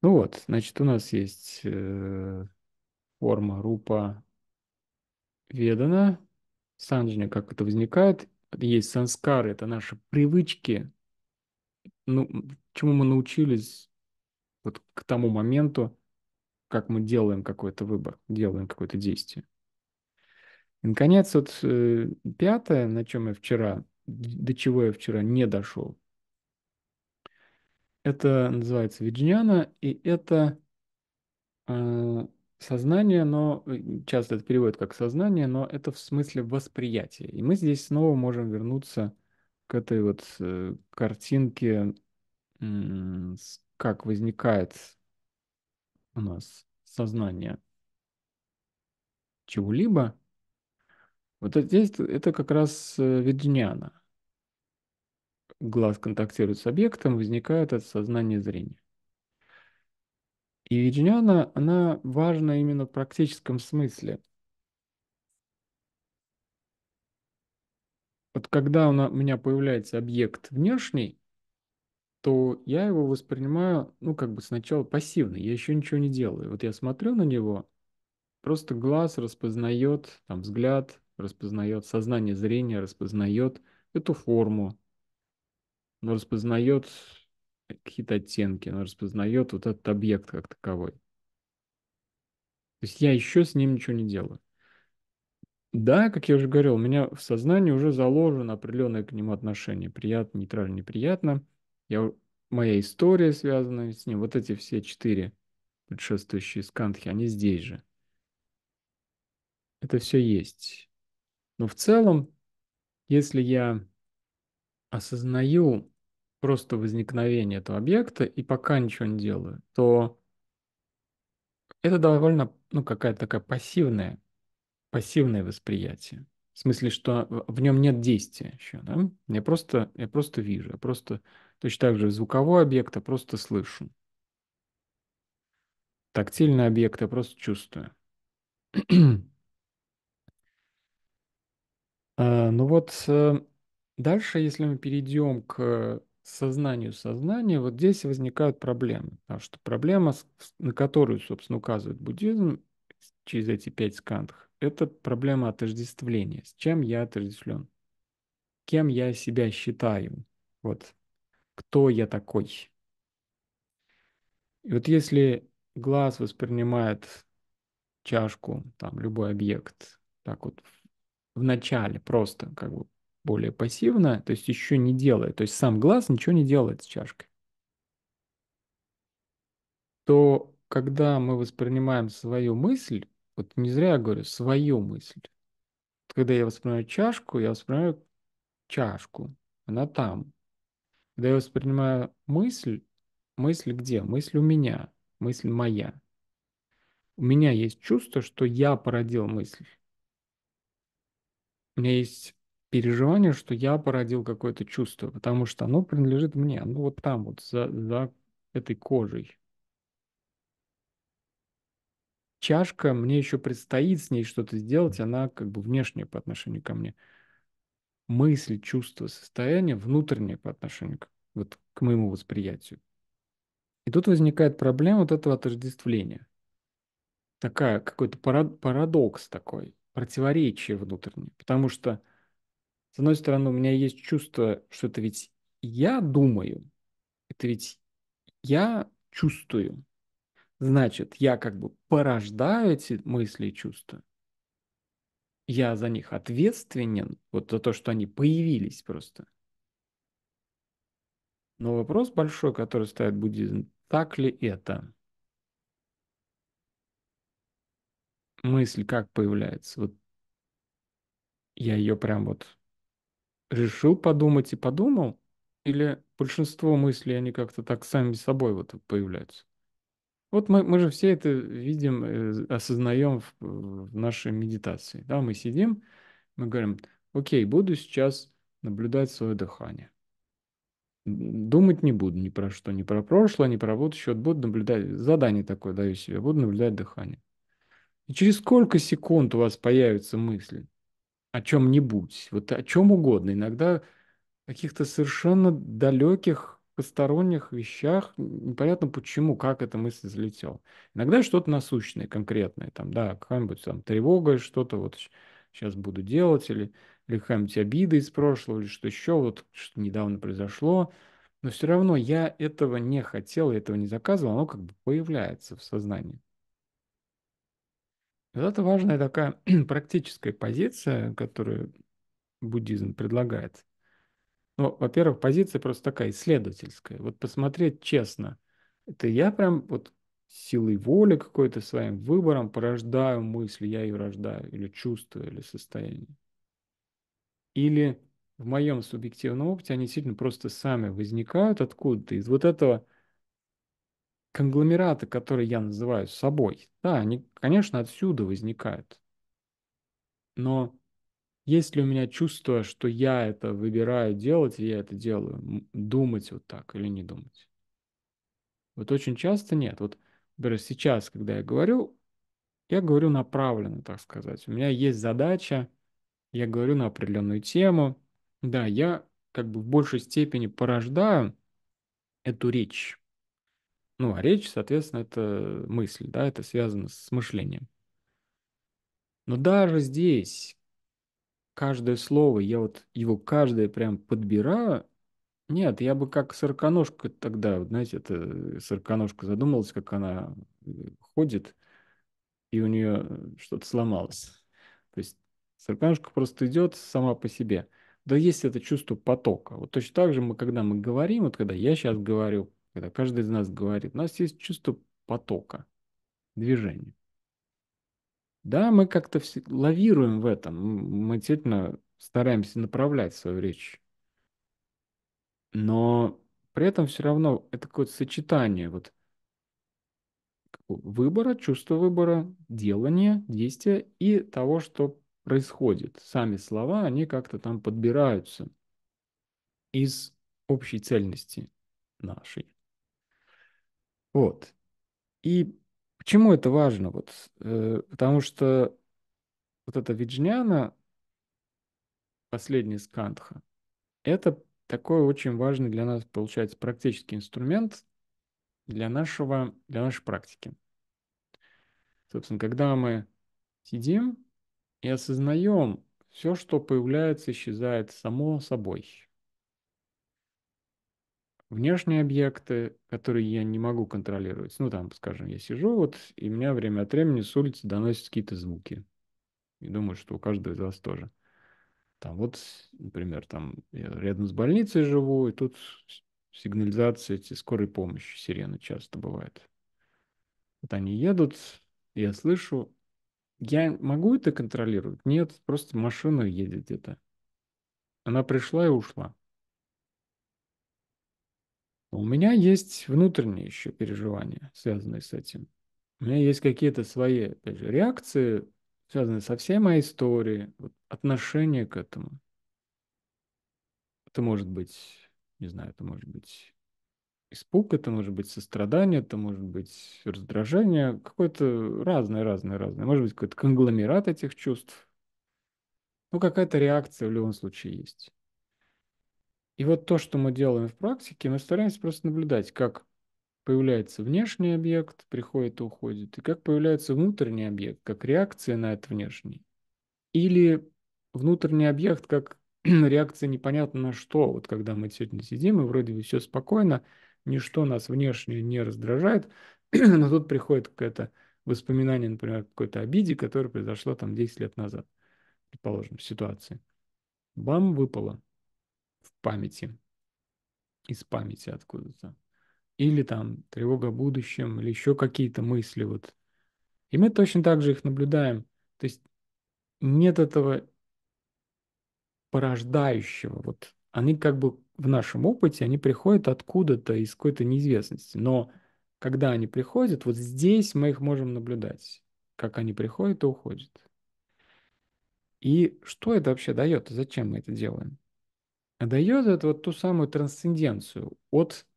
Ну вот, значит, у нас есть э, форма, рупа, Ведана, санджня, как это возникает, есть санскары, это наши привычки, ну, чему мы научились вот к тому моменту, как мы делаем какой-то выбор, делаем какое-то действие. И, наконец, вот э, пятое, на чем я вчера, до чего я вчера не дошел, это называется виджняна, и это э, сознание, но э, часто это переводят как сознание, но это в смысле восприятия. И мы здесь снова можем вернуться к этой вот э, картинке, как возникает у нас сознание чего-либо. Вот здесь это как раз э, виджняна. Глаз контактирует с объектом, возникает это сознание зрения. И виджняна, она важна именно в практическом смысле. Вот когда у меня появляется объект внешний, то я его воспринимаю, ну, как бы сначала пассивно, я еще ничего не делаю. Вот я смотрю на него, просто глаз распознает, там, взгляд распознает, сознание зрения распознает эту форму, оно распознает какие-то оттенки, оно распознает вот этот объект как таковой. То есть я еще с ним ничего не делаю. Да, как я уже говорил, у меня в сознании уже заложено определенное к нему отношение. Приятно, нейтрально, неприятно. Я, моя история связана с ним. Вот эти все четыре предшествующие скандхи, они здесь же. Это все есть. Но в целом, если я осознаю просто возникновение этого объекта и пока ничего не делаю, то это довольно, ну, какая-то такая пассивная, пассивное восприятие. В смысле, что в нем нет действия еще, да? Я просто, я просто вижу, я просто точно так же звуковой объект, я просто слышу. Тактильный объект я просто чувствую. А, ну вот э, дальше, если мы перейдем к сознанию сознания, вот здесь возникают проблемы. Потому что проблема, на которую, собственно, указывает буддизм через эти пять скандх, это проблема отождествления. С чем я отождествлен? Кем я себя считаю? Вот. Кто я такой? И вот если глаз воспринимает чашку, там, любой объект, так вот в начале просто как бы более пассивно, то есть еще не делает, то есть сам глаз ничего не делает с чашкой, то когда мы воспринимаем свою мысль, вот не зря я говорю, свою мысль, когда я воспринимаю чашку, я воспринимаю чашку, она там. Когда я воспринимаю мысль, мысль где? Мысль у меня, мысль моя. У меня есть чувство, что я породил мысль. У меня есть переживание, что я породил какое-то чувство, потому что оно принадлежит мне, ну вот там вот, за, за этой кожей. Чашка, мне еще предстоит с ней что-то сделать, она как бы внешняя по отношению ко мне. Мысль, чувство, состояние внутреннее по отношению к, вот, к моему восприятию. И тут возникает проблема вот этого отождествления. Такая, какой-то парадокс такой, противоречие внутреннее. Потому что с одной стороны, у меня есть чувство, что это ведь я думаю, это ведь я чувствую. Значит, я как бы порождаю эти мысли и чувства. Я за них ответственен, вот за то, что они появились просто. Но вопрос большой, который ставит буддизм, так ли это? Мысль как появляется? Вот я ее прям вот решил подумать и подумал, или большинство мыслей, они как-то так сами собой вот появляются? Вот мы, мы же все это видим, э, осознаем в, в нашей медитации. Да, мы сидим, мы говорим, окей, буду сейчас наблюдать свое дыхание. Думать не буду ни про что, ни про прошлое, ни про. Вот буду наблюдать, задание такое даю себе, буду наблюдать дыхание. И через сколько секунд у вас появится мысль? О чем-нибудь, вот о чем угодно, иногда каких-то совершенно далеких, посторонних вещах, непонятно почему, как эта мысль залетела. Иногда что-то насущное, конкретное, там, да, какая-нибудь там тревога, что-то вот сейчас буду делать, или, или какая-нибудь обида из прошлого, или что еще, вот что недавно произошло. Но все равно я этого не хотел, я этого не заказывал, оно как бы появляется в сознании. Это важная такая практическая позиция, которую буддизм предлагает. Ну, во-первых, позиция просто такая исследовательская. Вот посмотреть честно. Это я прям вот силой воли какой-то своим выбором порождаю мысль, я ее рождаю, или чувство, или состояние. Или в моем субъективном опыте они действительно просто сами возникают откуда-то из вот этого конгломерата, который я называю собой. Да, они, конечно, отсюда возникают. Но есть ли у меня чувство, что я это выбираю делать, и я это делаю? Думать вот так или не думать? Вот очень часто нет. Вот, например, сейчас, когда я говорю, я говорю направленно, так сказать. У меня есть задача, я говорю на определенную тему. Да, я как бы в большей степени порождаю эту речь. Ну, а речь, соответственно, это мысль, да, это связано с мышлением. Но даже здесь каждое слово, я вот его каждое прям подбираю. Нет, я бы как сороконожка тогда, знаете, это сороконожка задумалась, как она ходит, и у нее что-то сломалось. То есть сороконожка просто идет сама по себе. Да есть это чувство потока. Вот точно так же мы, когда мы говорим, вот когда я сейчас говорю, когда каждый из нас говорит, у нас есть чувство потока, движения. Да, мы как-то лавируем в этом, мы действительно стараемся направлять свою речь. Но при этом все равно это какое-то сочетание вот выбора, чувства выбора, делания, действия и того, что происходит. Сами слова, они как-то там подбираются из общей цельности нашей. Вот. И почему это важно? Вот, э, потому что вот эта виджняна, последний скандха, это такой очень важный для нас, получается, практический инструмент для, нашего, для нашей практики. Собственно, когда мы сидим и осознаем все, что появляется, исчезает само собой. Внешние объекты, которые я не могу контролировать. Ну, там, скажем, я сижу, вот, и меня время от времени с улицы доносят какие-то звуки. И думаю, что у каждого из вас тоже. Там вот, например, там я рядом с больницей живу, и тут сигнализация эти скорой помощи, сирены часто бывает. Вот они едут, я слышу, я могу это контролировать? Нет, просто машина едет где-то. Она пришла и ушла. У меня есть внутренние еще переживания, связанные с этим. У меня есть какие-то свои опять же, реакции, связанные со всей моей историей, вот, отношение к этому. Это может быть, не знаю, это может быть испуг, это может быть сострадание, это может быть раздражение, какое-то разное, разное, разное. Может быть, какой-то конгломерат этих чувств. Ну, какая-то реакция в любом случае есть. И вот то, что мы делаем в практике, мы стараемся просто наблюдать, как появляется внешний объект, приходит и уходит, и как появляется внутренний объект, как реакция на это внешний. Или внутренний объект как реакция непонятно на что. Вот когда мы сегодня сидим, и вроде бы все спокойно, ничто нас внешне не раздражает, но тут приходит какое-то воспоминание, например, какой-то обиде, которая произошла там 10 лет назад, предположим, ситуации. Бам, выпало в памяти, из памяти откуда-то или там тревога о будущем, или еще какие-то мысли. Вот. И мы точно так же их наблюдаем. То есть нет этого порождающего. Вот они как бы в нашем опыте, они приходят откуда-то из какой-то неизвестности. Но когда они приходят, вот здесь мы их можем наблюдать, как они приходят и уходят. И что это вообще дает? Зачем мы это делаем? Дает это вот ту самую трансценденцию от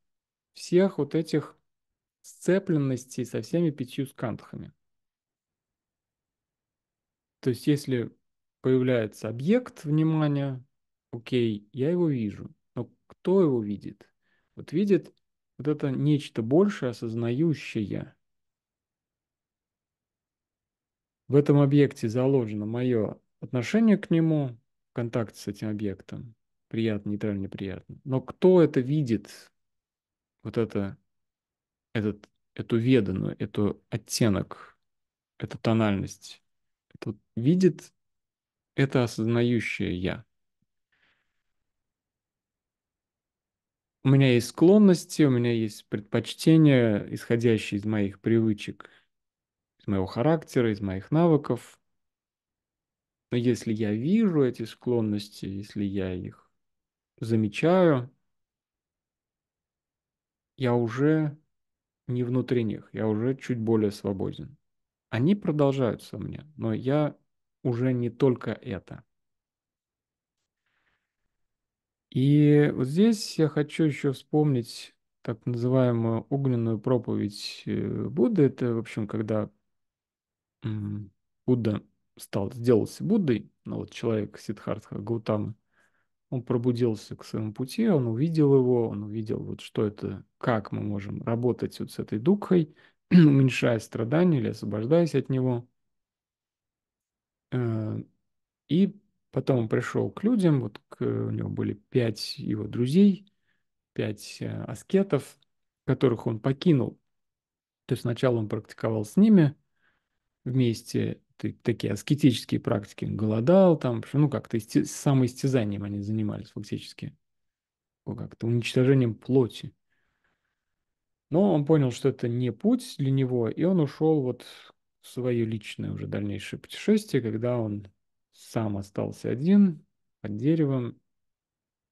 всех вот этих сцепленностей со всеми пятью скантхами. То есть если появляется объект внимания, окей, я его вижу, но кто его видит? Вот видит вот это нечто большее, осознающее. В этом объекте заложено мое отношение к нему, контакт с этим объектом, приятно, нейтрально, неприятно. Но кто это видит, вот это, этот, эту веданную, эту оттенок, эту тональность, это видит это осознающее я. У меня есть склонности, у меня есть предпочтения, исходящие из моих привычек, из моего характера, из моих навыков. Но если я вижу эти склонности, если я их замечаю, я уже не внутри них, я уже чуть более свободен. Они продолжаются меня, но я уже не только это. И вот здесь я хочу еще вспомнить так называемую огненную проповедь э, Будды. Это, в общем, когда Будда стал, сделался Буддой, ну вот человек Сиддхартха Гаутамы, он пробудился к своему пути, он увидел его, он увидел вот что это, как мы можем работать вот с этой духой, уменьшая страдания или освобождаясь от него. Э, и потом он пришел к людям, вот к, у него были пять его друзей, пять э, аскетов, которых он покинул. То есть сначала он практиковал с ними вместе, такие аскетические практики, голодал там, ну как-то самоистязанием они занимались фактически, как-то уничтожением плоти. Но он понял, что это не путь для него, и он ушел вот в свое личное уже дальнейшее путешествие, когда он сам остался один под деревом,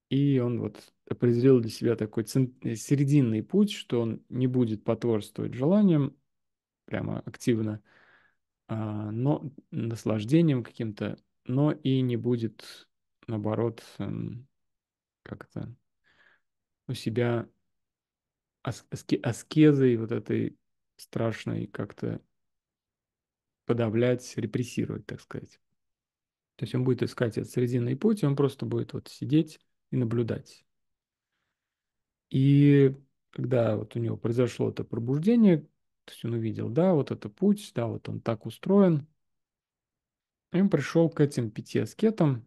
и он вот определил для себя такой серединный путь, что он не будет потворствовать желаниям прямо активно, но наслаждением каким-то, но и не будет, наоборот, эм, как-то у себя аскезой вот этой страшной как-то подавлять, репрессировать, так сказать. То есть он будет искать этот срединный путь, и он просто будет вот сидеть и наблюдать. И когда вот у него произошло это пробуждение, то есть он увидел, да, вот это путь, да, вот он так устроен, и он пришел к этим пяти аскетам,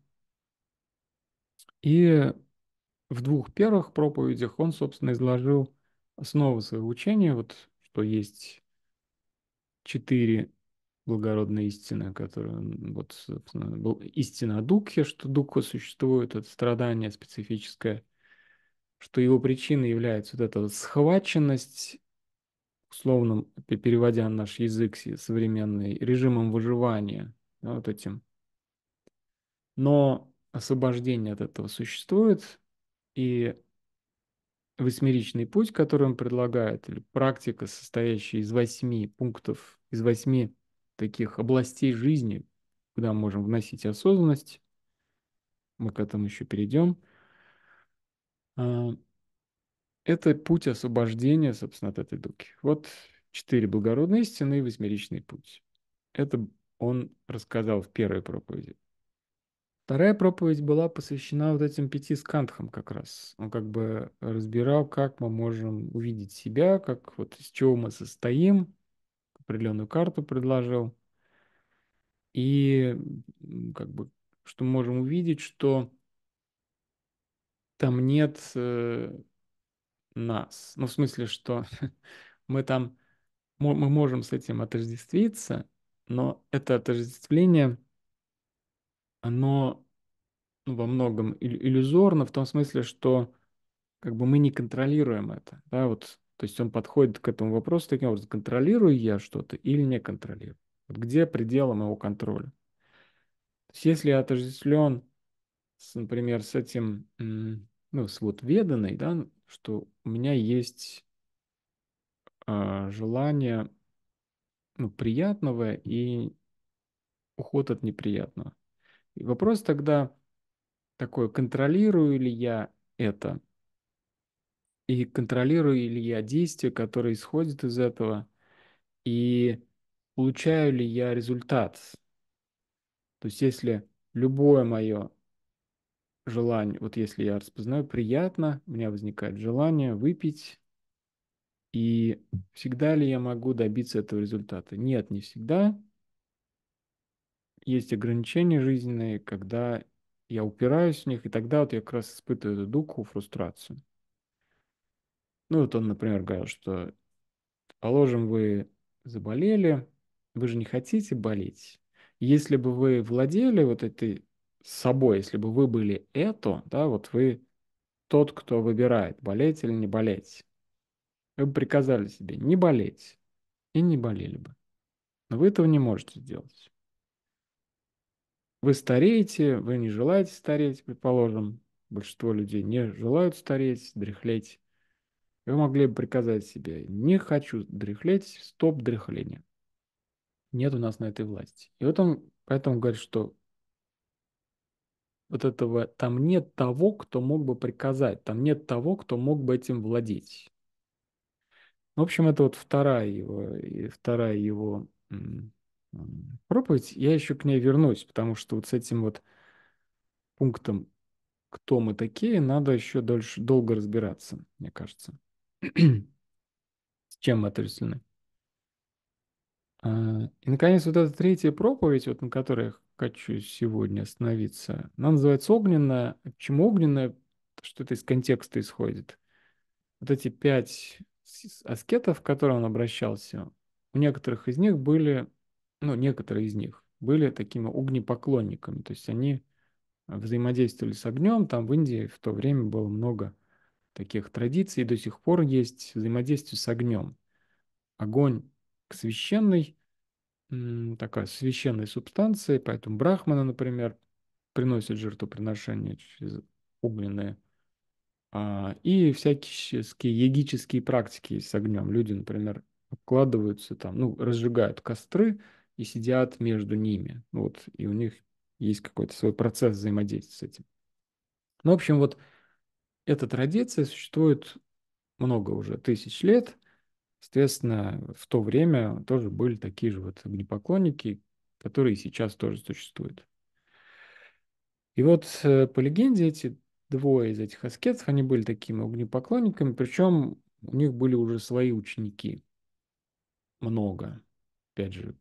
и в двух первых проповедях он, собственно, изложил основы своего учения, вот что есть четыре благородная истина, которая вот, собственно, истина о Духе, что Духа существует, это страдание специфическое, что его причиной является вот эта схваченность, условно переводя на наш язык современный, режимом выживания, да, вот этим. Но освобождение от этого существует, и восьмеричный путь, который он предлагает, или практика, состоящая из восьми пунктов, из восьми таких областей жизни, куда мы можем вносить осознанность, мы к этому еще перейдем, а, это путь освобождения, собственно, от этой дуки. Вот четыре благородные истины и восьмеричный путь. Это он рассказал в первой проповеди. Вторая проповедь была посвящена вот этим пяти скандхам как раз. Он как бы разбирал, как мы можем увидеть себя, как вот из чего мы состоим, определенную карту предложил. И как бы, что мы можем увидеть, что там нет э, нас. Ну, в смысле, что мы там, мы можем с этим отождествиться, но это отождествление – оно ну, во многом иллюзорно в том смысле, что как бы мы не контролируем это, да, вот, то есть он подходит к этому вопросу таким образом, контролирую я что-то или не контролирую, вот где пределы моего контроля. То есть если я отождествлен, с, например, с этим, ну, с вот веданой, да, что у меня есть э, желание ну, приятного и уход от неприятного. И вопрос тогда такой, контролирую ли я это? И контролирую ли я действия, которые исходят из этого? И получаю ли я результат? То есть если любое мое желание, вот если я распознаю приятно, у меня возникает желание выпить, и всегда ли я могу добиться этого результата? Нет, не всегда. есть ограничения жизненные, когда я упираюсь в них, и тогда вот я как раз испытываю эту духу, фрустрацию. Ну, вот он, например, говорил, что, положим, вы заболели, вы же не хотите болеть. Если бы вы владели вот этой собой, если бы вы были это, да, вот вы тот, кто выбирает, болеть или не болеть. Вы бы приказали себе не болеть, и не болели бы. Но вы этого не можете сделать. Вы стареете, вы не желаете стареть, предположим. Большинство людей не желают стареть, дряхлеть. Вы могли бы приказать себе, не хочу дряхлеть, стоп дряхление. Нет у нас на этой власти. И вот он поэтому говорит, что вот этого, там нет того, кто мог бы приказать, там нет того, кто мог бы этим владеть. В общем, это вот вторая его, вторая его проповедь. Я еще к ней вернусь, потому что вот с этим вот пунктом «Кто мы такие?» надо еще дольше, долго разбираться, мне кажется. С чем мы отождествлены. А, и, наконец, вот эта третья проповедь, вот на которой хочу сегодня остановиться, она называется «Огненная». Почему огненная? Что это из контекста исходит. Вот эти пять аскетов, к которым он обращался, у некоторых из них были, ну, некоторые из них были такими огнепоклонниками, то есть они взаимодействовали с огнем, там в Индии в то время было много таких традиций, и до сих пор есть взаимодействие с огнем. Огонь священный, такая священная субстанция, поэтому брахманы, например, приносят жертвоприношения через огненные а, и всякие егические практики с огнем. Люди, например, обкладываются там, ну, разжигают костры и сидят между ними. Вот, и у них есть какой-то свой процесс взаимодействия с этим. Ну, в общем, вот эта традиция существует много уже тысяч лет. Соответственно, в то время тоже были такие же вот огнепоклонники, которые сейчас тоже существуют. И вот э, по легенде эти двое из этих аскетов, они были такими огнепоклонниками, причем у них были уже свои ученики. Много. Опять же,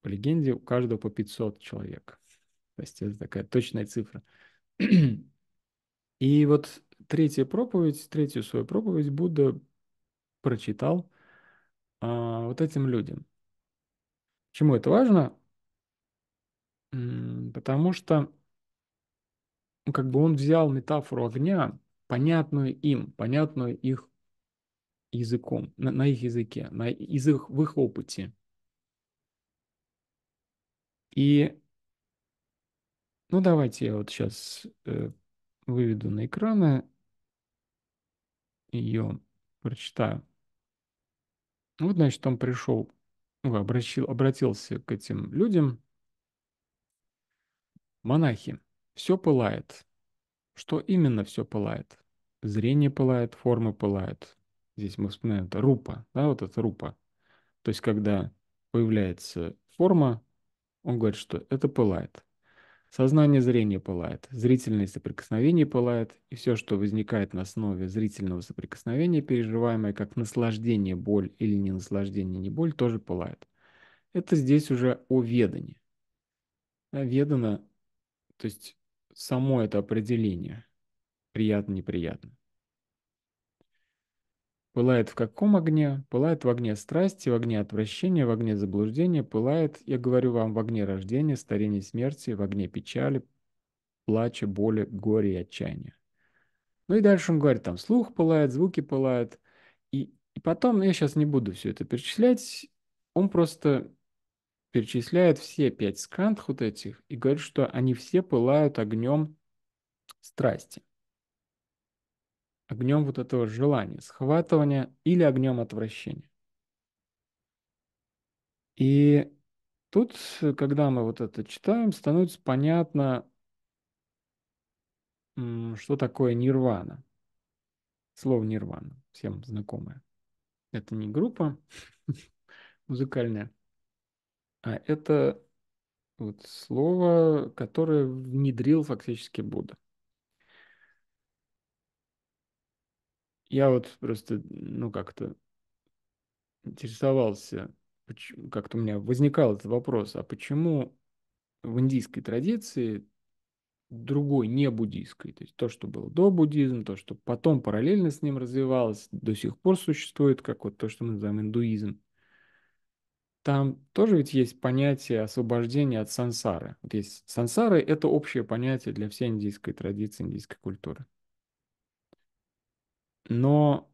по легенде, у каждого по 500 человек. То есть это такая точная цифра. И вот третья проповедь, третью свою проповедь Будда прочитал а, вот этим людям. Почему это важно? Потому что ну, как бы он взял метафору огня, понятную им, понятную их языком, на, на их языке, на, из их, в их опыте. И, ну давайте я вот сейчас э, выведу на экраны ее, прочитаю. Вот, значит, он пришел, ну, обращил, обратился к этим людям. Монахи, все пылает. Что именно все пылает? Зрение пылает, формы пылают. Здесь мы вспоминаем это рупа, да, вот это рупа. То есть, когда появляется форма, он говорит, что это пылает. Сознание зрения пылает, зрительное соприкосновение пылает, и все, что возникает на основе зрительного соприкосновения, переживаемое как наслаждение, боль или не наслаждение, не боль, тоже пылает. Это здесь уже о ведании. Ведано, то есть само это определение. Приятно-неприятно. Пылает в каком огне? Пылает в огне страсти, в огне отвращения, в огне заблуждения, пылает, я говорю вам, в огне рождения, старения смерти, в огне печали, плача, боли, горя и отчаяния. Ну и дальше он говорит, там слух пылает, звуки пылают. И, и потом, ну я сейчас не буду все это перечислять, он просто перечисляет все пять сканд вот этих и говорит, что они все пылают огнем страсти. Огнем вот этого желания, схватывания или огнем отвращения. И тут, когда мы вот это читаем, становится понятно, что такое нирвана. Слово нирвана, всем знакомое. Это не группа музыкальная, а это вот слово, которое внедрил фактически Будда. Я вот просто, ну, как-то интересовался, как-то у меня возникал этот вопрос, а почему в индийской традиции, другой, не буддийской. То есть то, что было до буддизма, то, что потом параллельно с ним развивалось, до сих пор существует, как вот то, что мы называем индуизм. Там тоже ведь есть понятие освобождения от сансары. Вот есть сансары – это общее понятие для всей индийской традиции, индийской культуры. Но,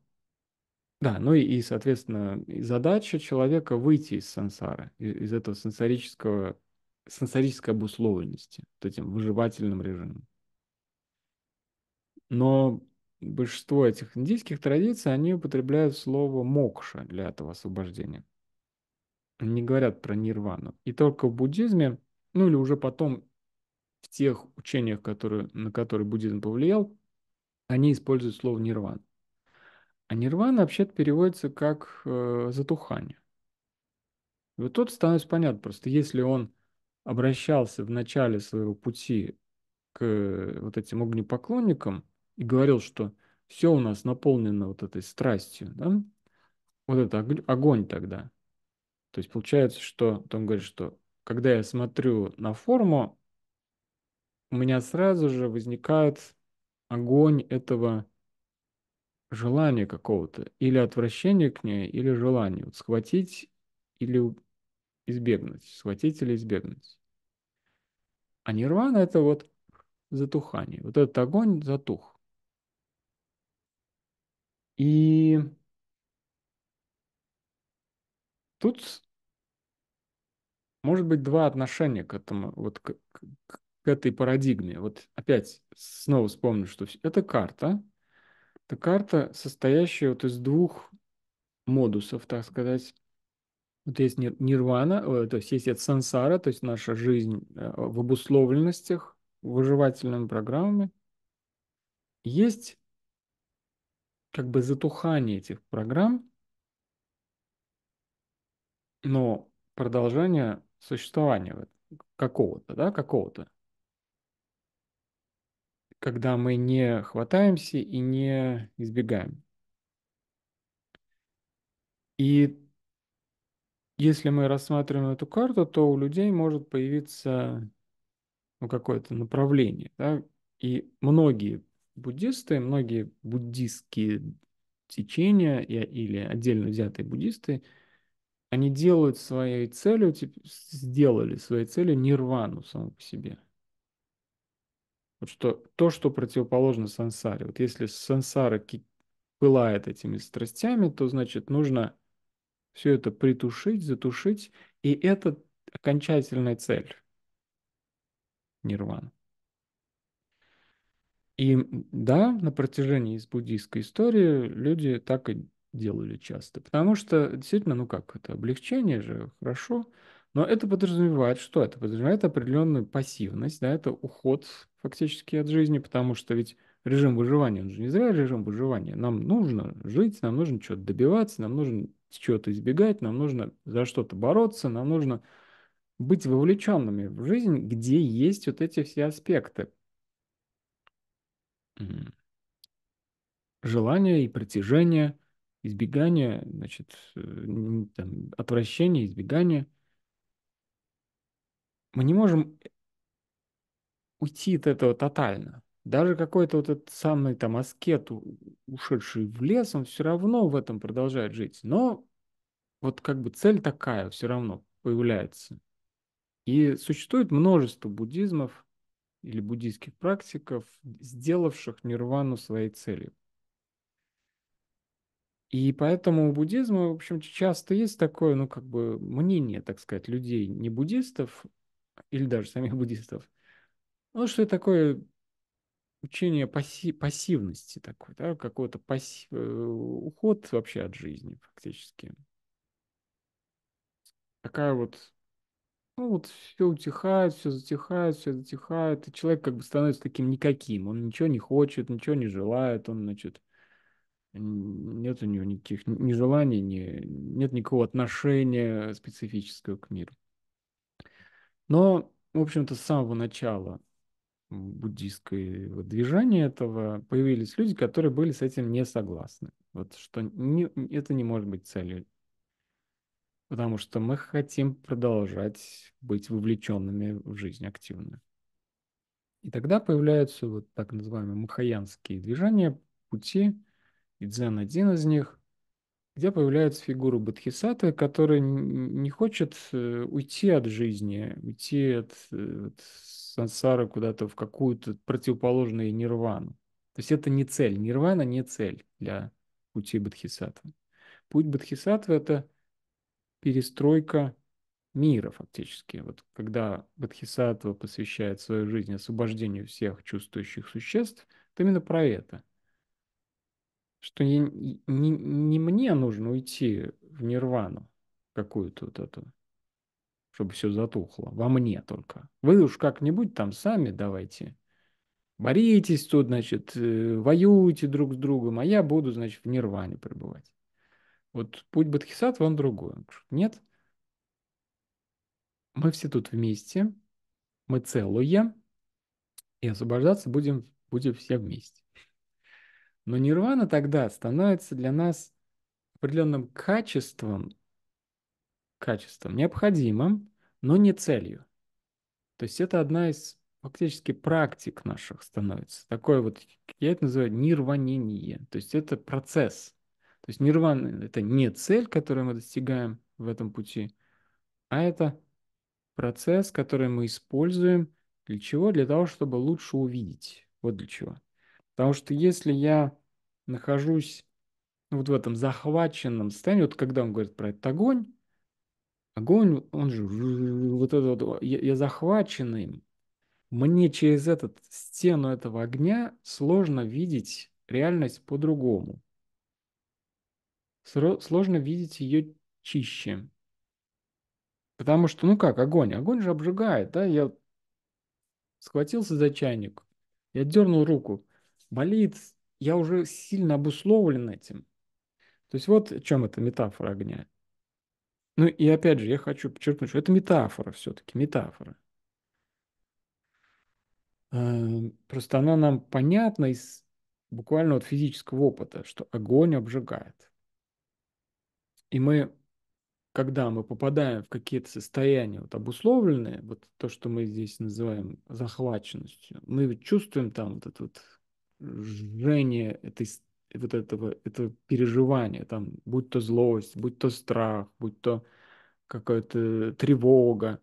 да, ну и, и соответственно, задача человека выйти из сансары, из, из этого сенсорического, сенсорической обусловленности, вот этим выживательным режимом. Но большинство этих индийских традиций, они употребляют слово мокша для этого освобождения не говорят про нирвану. И только в буддизме, ну или уже потом в тех учениях, которые, на которые буддизм повлиял, они используют слово нирван. А нирвана вообще-то переводится как э, затухание. И вот тут становится понятно, просто если он обращался в начале своего пути к вот этим огнепоклонникам и говорил, что все у нас наполнено вот этой страстью, да, вот это огонь тогда – то есть получается, что он говорит, что когда я смотрю на форму, у меня сразу же возникает огонь этого желания какого-то, или отвращения к ней, или желания. Вот схватить или избегнуть, схватить или избегнуть. А нирвана – это вот затухание. Вот этот огонь затух. И Тут может быть два отношения к этому, вот к, к, к этой парадигме. Вот опять снова вспомню, что это карта. Это карта, состоящая вот из двух модусов, так сказать. Вот есть нирвана, то есть есть это сансара, то есть наша жизнь э, в обусловленностях, выживательными программами. Есть как бы затухание этих программ, но продолжение существования какого-то, да, какого-то. Когда мы не хватаемся и не избегаем. И если мы рассматриваем эту карту, то у людей может появиться ну, какое-то направление. Да? И многие буддисты, многие буддистские течения или отдельно взятые буддисты – они делают своей целью, сделали своей целью нирвану саму по себе. Вот что, то, что противоположно сансаре. Вот если сансара пылает этими страстями, то значит нужно все это притушить, затушить, и это окончательная цель нирвана. И да, на протяжении из буддийской истории люди так и делали часто. Потому что действительно, ну как, это облегчение же, хорошо. Но это подразумевает, что это подразумевает определенную пассивность, да, это уход фактически от жизни, потому что ведь режим выживания, он же не зря режим выживания. Нам нужно жить, нам нужно что-то добиваться, нам нужно чего-то избегать, нам нужно за что-то бороться, нам нужно быть вовлеченными в жизнь, где есть вот эти все аспекты желания и притяжения, избегание, значит, э, там, отвращение, избегание. Мы не можем уйти от этого тотально. Даже какой-то вот этот самый там аскет, ушедший в лес, он все равно в этом продолжает жить. Но вот как бы цель такая все равно появляется. И существует множество буддизмов или буддийских практиков, сделавших нирвану своей целью. И поэтому у буддизма, в общем, часто есть такое, ну, как бы мнение, так сказать, людей, не буддистов, или даже самих буддистов, ну, что это такое учение пасси пассивности такой, да, какой-то пассив... Э, уход вообще от жизни фактически. Такая вот, ну вот все утихает, все затихает, все затихает, и человек как бы становится таким никаким, он ничего не хочет, ничего не желает, он, значит, нет у него никаких ни желаний, ни, нет никакого отношения специфического к миру. Но, в общем-то, с самого начала буддийского движения этого появились люди, которые были с этим не согласны. Вот что не, это не может быть целью. потому что мы хотим продолжать быть вовлеченными в жизнь активно. И тогда появляются вот так называемые махаянские движения, пути, и дзен один из них, где появляется фигура Бодхисаттвы, который не хочет э, уйти от жизни, уйти от, э, от сансары куда-то в какую-то противоположную нирвану. То есть это не цель. Нирвана не цель для пути Бодхисаттвы. Путь Бодхисаттвы – это перестройка мира фактически. Вот когда Бодхисаттва посвящает свою жизнь освобождению всех чувствующих существ, это именно про это. Что не, не, не мне нужно уйти в нирвану какую-то вот эту, чтобы все затухло, во мне только. Вы уж как-нибудь там сами давайте боритесь тут, значит, э, воюете друг с другом, а я буду, значит, в нирване пребывать. Вот путь Бодхисаттвы, он другой. Нет, мы все тут вместе, мы целые, и освобождаться будем, будем все вместе. Но нирвана тогда становится для нас определенным качеством, качеством необходимым, но не целью. То есть это одна из фактически практик наших становится. Такое вот, я это называю нирванение. То есть это процесс. То есть нирвана – это не цель, которую мы достигаем в этом пути, а это процесс, который мы используем для чего? Для того, чтобы лучше увидеть. Вот для чего. Потому что если я нахожусь вот в этом захваченном состоянии, вот когда он говорит про этот огонь, огонь, он же вот это вот, я, я захвачен им, мне через этот стену этого огня сложно видеть реальность по-другому. Сложно видеть ее чище. Потому что, ну как, огонь? Огонь же обжигает, да? Я схватился за чайник, я дернул руку, болит, я уже сильно обусловлен этим. То есть вот о чем эта метафора огня. Ну и опять же, я хочу подчеркнуть, что это метафора все-таки, метафора. Эм, просто она нам понятна из буквально от физического опыта, что огонь обжигает. И мы когда мы попадаем в какие-то состояния вот обусловленные, вот то, что мы здесь называем захваченностью, мы чувствуем там вот это вот жжение этой, вот этого, этого переживания, там, будь то злость, будь то страх, будь то какая-то тревога,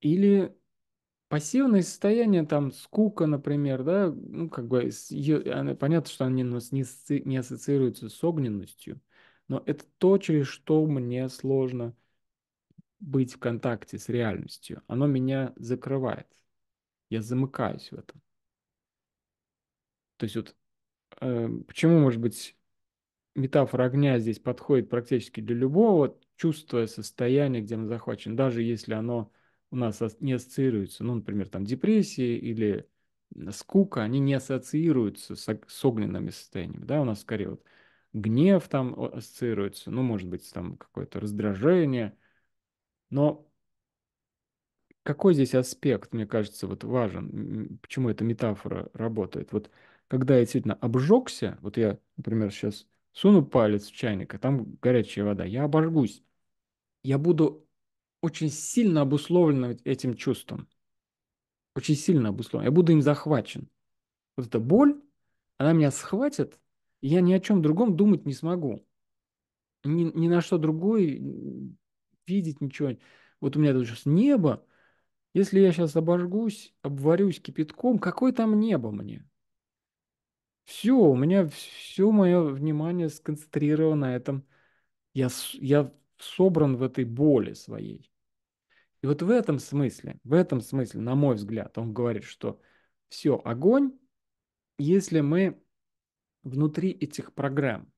или Пассивное состояние, там, скука, например, да, ну, как бы, ее, понятно, что они у нас не, не ассоциируются с огненностью, но это то, через что мне сложно быть в контакте с реальностью. Оно меня закрывает. Я замыкаюсь в этом. То есть вот э, почему, может быть, метафора огня здесь подходит практически для любого чувства, состояния, где мы захвачены, даже если оно у нас не ассоциируются, ну, например, там депрессия или скука, они не ассоциируются с, с огненными состояниями, да, у нас скорее вот гнев там ассоциируется, ну, может быть, там какое-то раздражение, но какой здесь аспект, мне кажется, вот важен, почему эта метафора работает? Вот когда я действительно обжегся, вот я, например, сейчас суну палец в чайник, а там горячая вода, я обожгусь, я буду очень сильно обусловлено этим чувством. Очень сильно обусловлено. Я буду им захвачен. Вот эта боль, она меня схватит, и я ни о чем другом думать не смогу. Ни, ни на что другое видеть ничего. Вот у меня тут сейчас небо. Если я сейчас обожгусь, обварюсь кипятком, какое там небо мне? Все, у меня все мое внимание сконцентрировано на этом. Я, я собран в этой боли своей. И вот в этом смысле, в этом смысле, на мой взгляд, он говорит, что все, огонь, если мы внутри этих программ,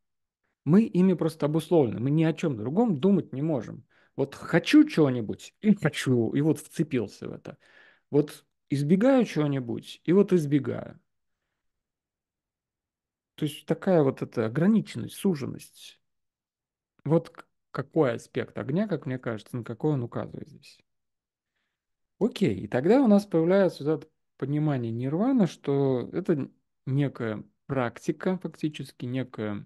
мы ими просто обусловлены, мы ни о чем другом думать не можем. Вот хочу чего-нибудь и хочу, и вот вцепился в это. Вот избегаю чего-нибудь, и вот избегаю. То есть такая вот эта ограниченность, суженность. Вот какой аспект огня, как мне кажется, на какой он указывает здесь. Окей, и тогда у нас появляется вот это понимание нирвана, что это некая практика, фактически некая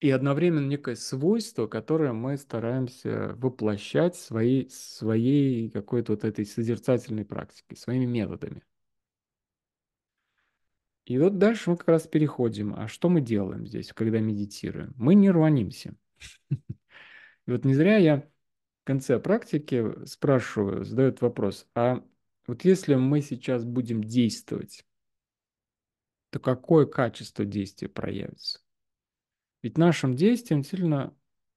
и одновременно некое свойство, которое мы стараемся воплощать своей, своей какой-то вот этой созерцательной практикой, своими методами. И вот дальше мы как раз переходим. А что мы делаем здесь, когда медитируем? Мы не рванимся. И вот не зря я в конце практики спрашиваю, задают вопрос, а вот если мы сейчас будем действовать, то какое качество действия проявится? Ведь нашим действием сильно,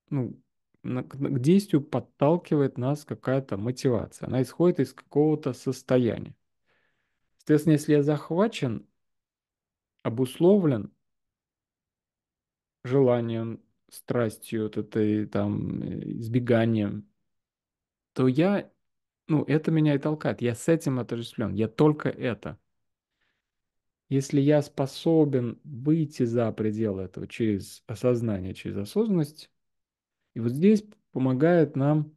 ну, к действию подталкивает нас какая-то мотивация. Она исходит из какого-то состояния. Соответственно, если я захвачен, обусловлен желанием, страстью, вот этой там избеганием, то я, ну, это меня и толкает. Я с этим отождествлен. Я только это. Если я способен выйти за пределы этого через осознание, через осознанность, и вот здесь помогает нам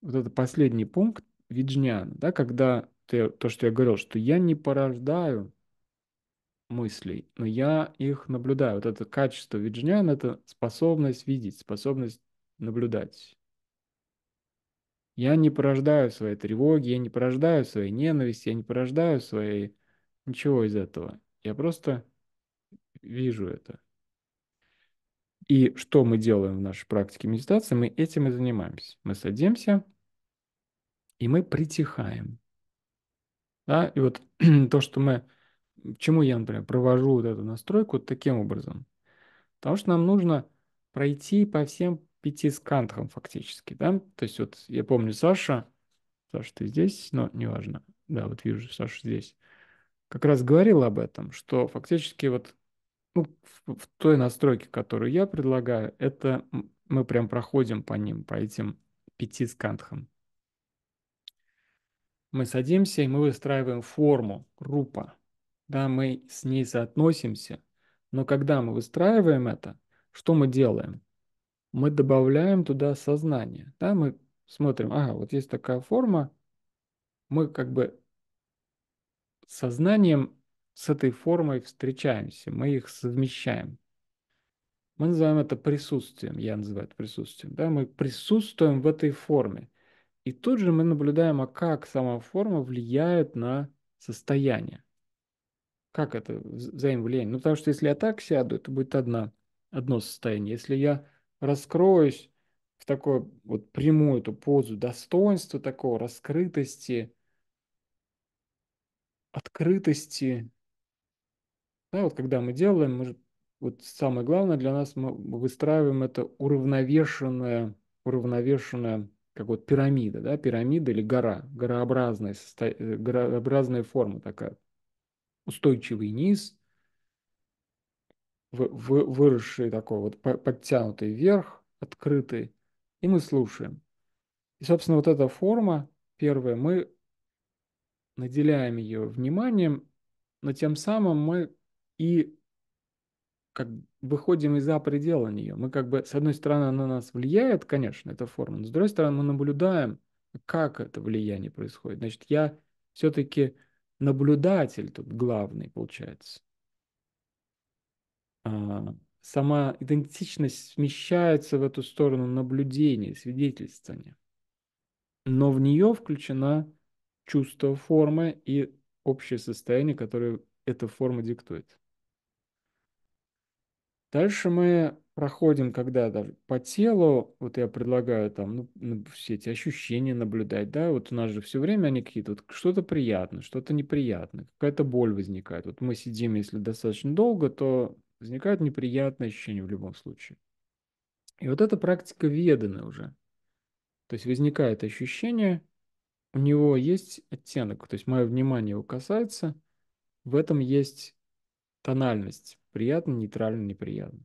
вот этот последний пункт виджняна, да, когда ты, то, что я говорил, что я не порождаю мыслей, но я их наблюдаю. Вот это качество виджняна – это способность видеть, способность наблюдать. Я не порождаю своей тревоги, я не порождаю своей ненависти, я не порождаю своей ничего из этого. Я просто вижу это. И что мы делаем в нашей практике медитации? Мы этим и занимаемся. Мы садимся, и мы притихаем. Да? И вот то, что мы... Чему я, например, провожу вот эту настройку вот таким образом? Потому что нам нужно пройти по всем пяти скантхам фактически. Да? То есть вот я помню Саша, Саша, ты здесь? Но неважно. Да, вот вижу Сашу здесь. Как раз говорил об этом, что фактически вот ну, в, в той настройке, которую я предлагаю, это мы прям проходим по ним, по этим пяти скантхам. Мы садимся и мы выстраиваем форму, группа. Да, мы с ней соотносимся. Но когда мы выстраиваем это, что мы делаем? Мы добавляем туда сознание. Да, мы смотрим, ага, вот есть такая форма, мы как бы сознанием с этой формой встречаемся, мы их совмещаем. Мы называем это присутствием, я называю это присутствием. Да? Мы присутствуем в этой форме. И тут же мы наблюдаем, а как сама форма влияет на состояние. Как это взаимовлияние? Ну, потому что если я так сяду, это будет одна, одно состояние. Если я раскроюсь в такую вот прямую эту позу достоинства такого, раскрытости, открытости, да, вот когда мы делаем, мы, вот самое главное для нас, мы выстраиваем это уравновешенное, уравновешенное, как вот пирамида, да, пирамида или гора, горообразная, состо... Э, горообразная форма такая. Устойчивый низ, вы, вы, выросший такой вот подтянутый вверх, открытый, и мы слушаем. И, собственно, вот эта форма, первая, мы наделяем ее вниманием, но тем самым мы и как выходим из-за предела нее. Мы как бы, с одной стороны, она на нас влияет, конечно, эта форма, но с другой стороны, мы наблюдаем, как это влияние происходит. Значит, я все-таки наблюдатель тут главный, получается. А, сама идентичность смещается в эту сторону наблюдения, свидетельствования. Но в нее включена чувство формы и общее состояние, которое эта форма диктует. Дальше мы проходим, когда даже по телу, вот я предлагаю там ну, все эти ощущения наблюдать, да, вот у нас же все время они какие-то, вот что-то приятное, что-то неприятное, какая-то боль возникает. Вот мы сидим, если достаточно долго, то возникают неприятные ощущения в любом случае. И вот эта практика ведана уже. То есть возникает ощущение, у него есть оттенок, то есть мое внимание его касается, в этом есть тональность Приятно, нейтрально, неприятно.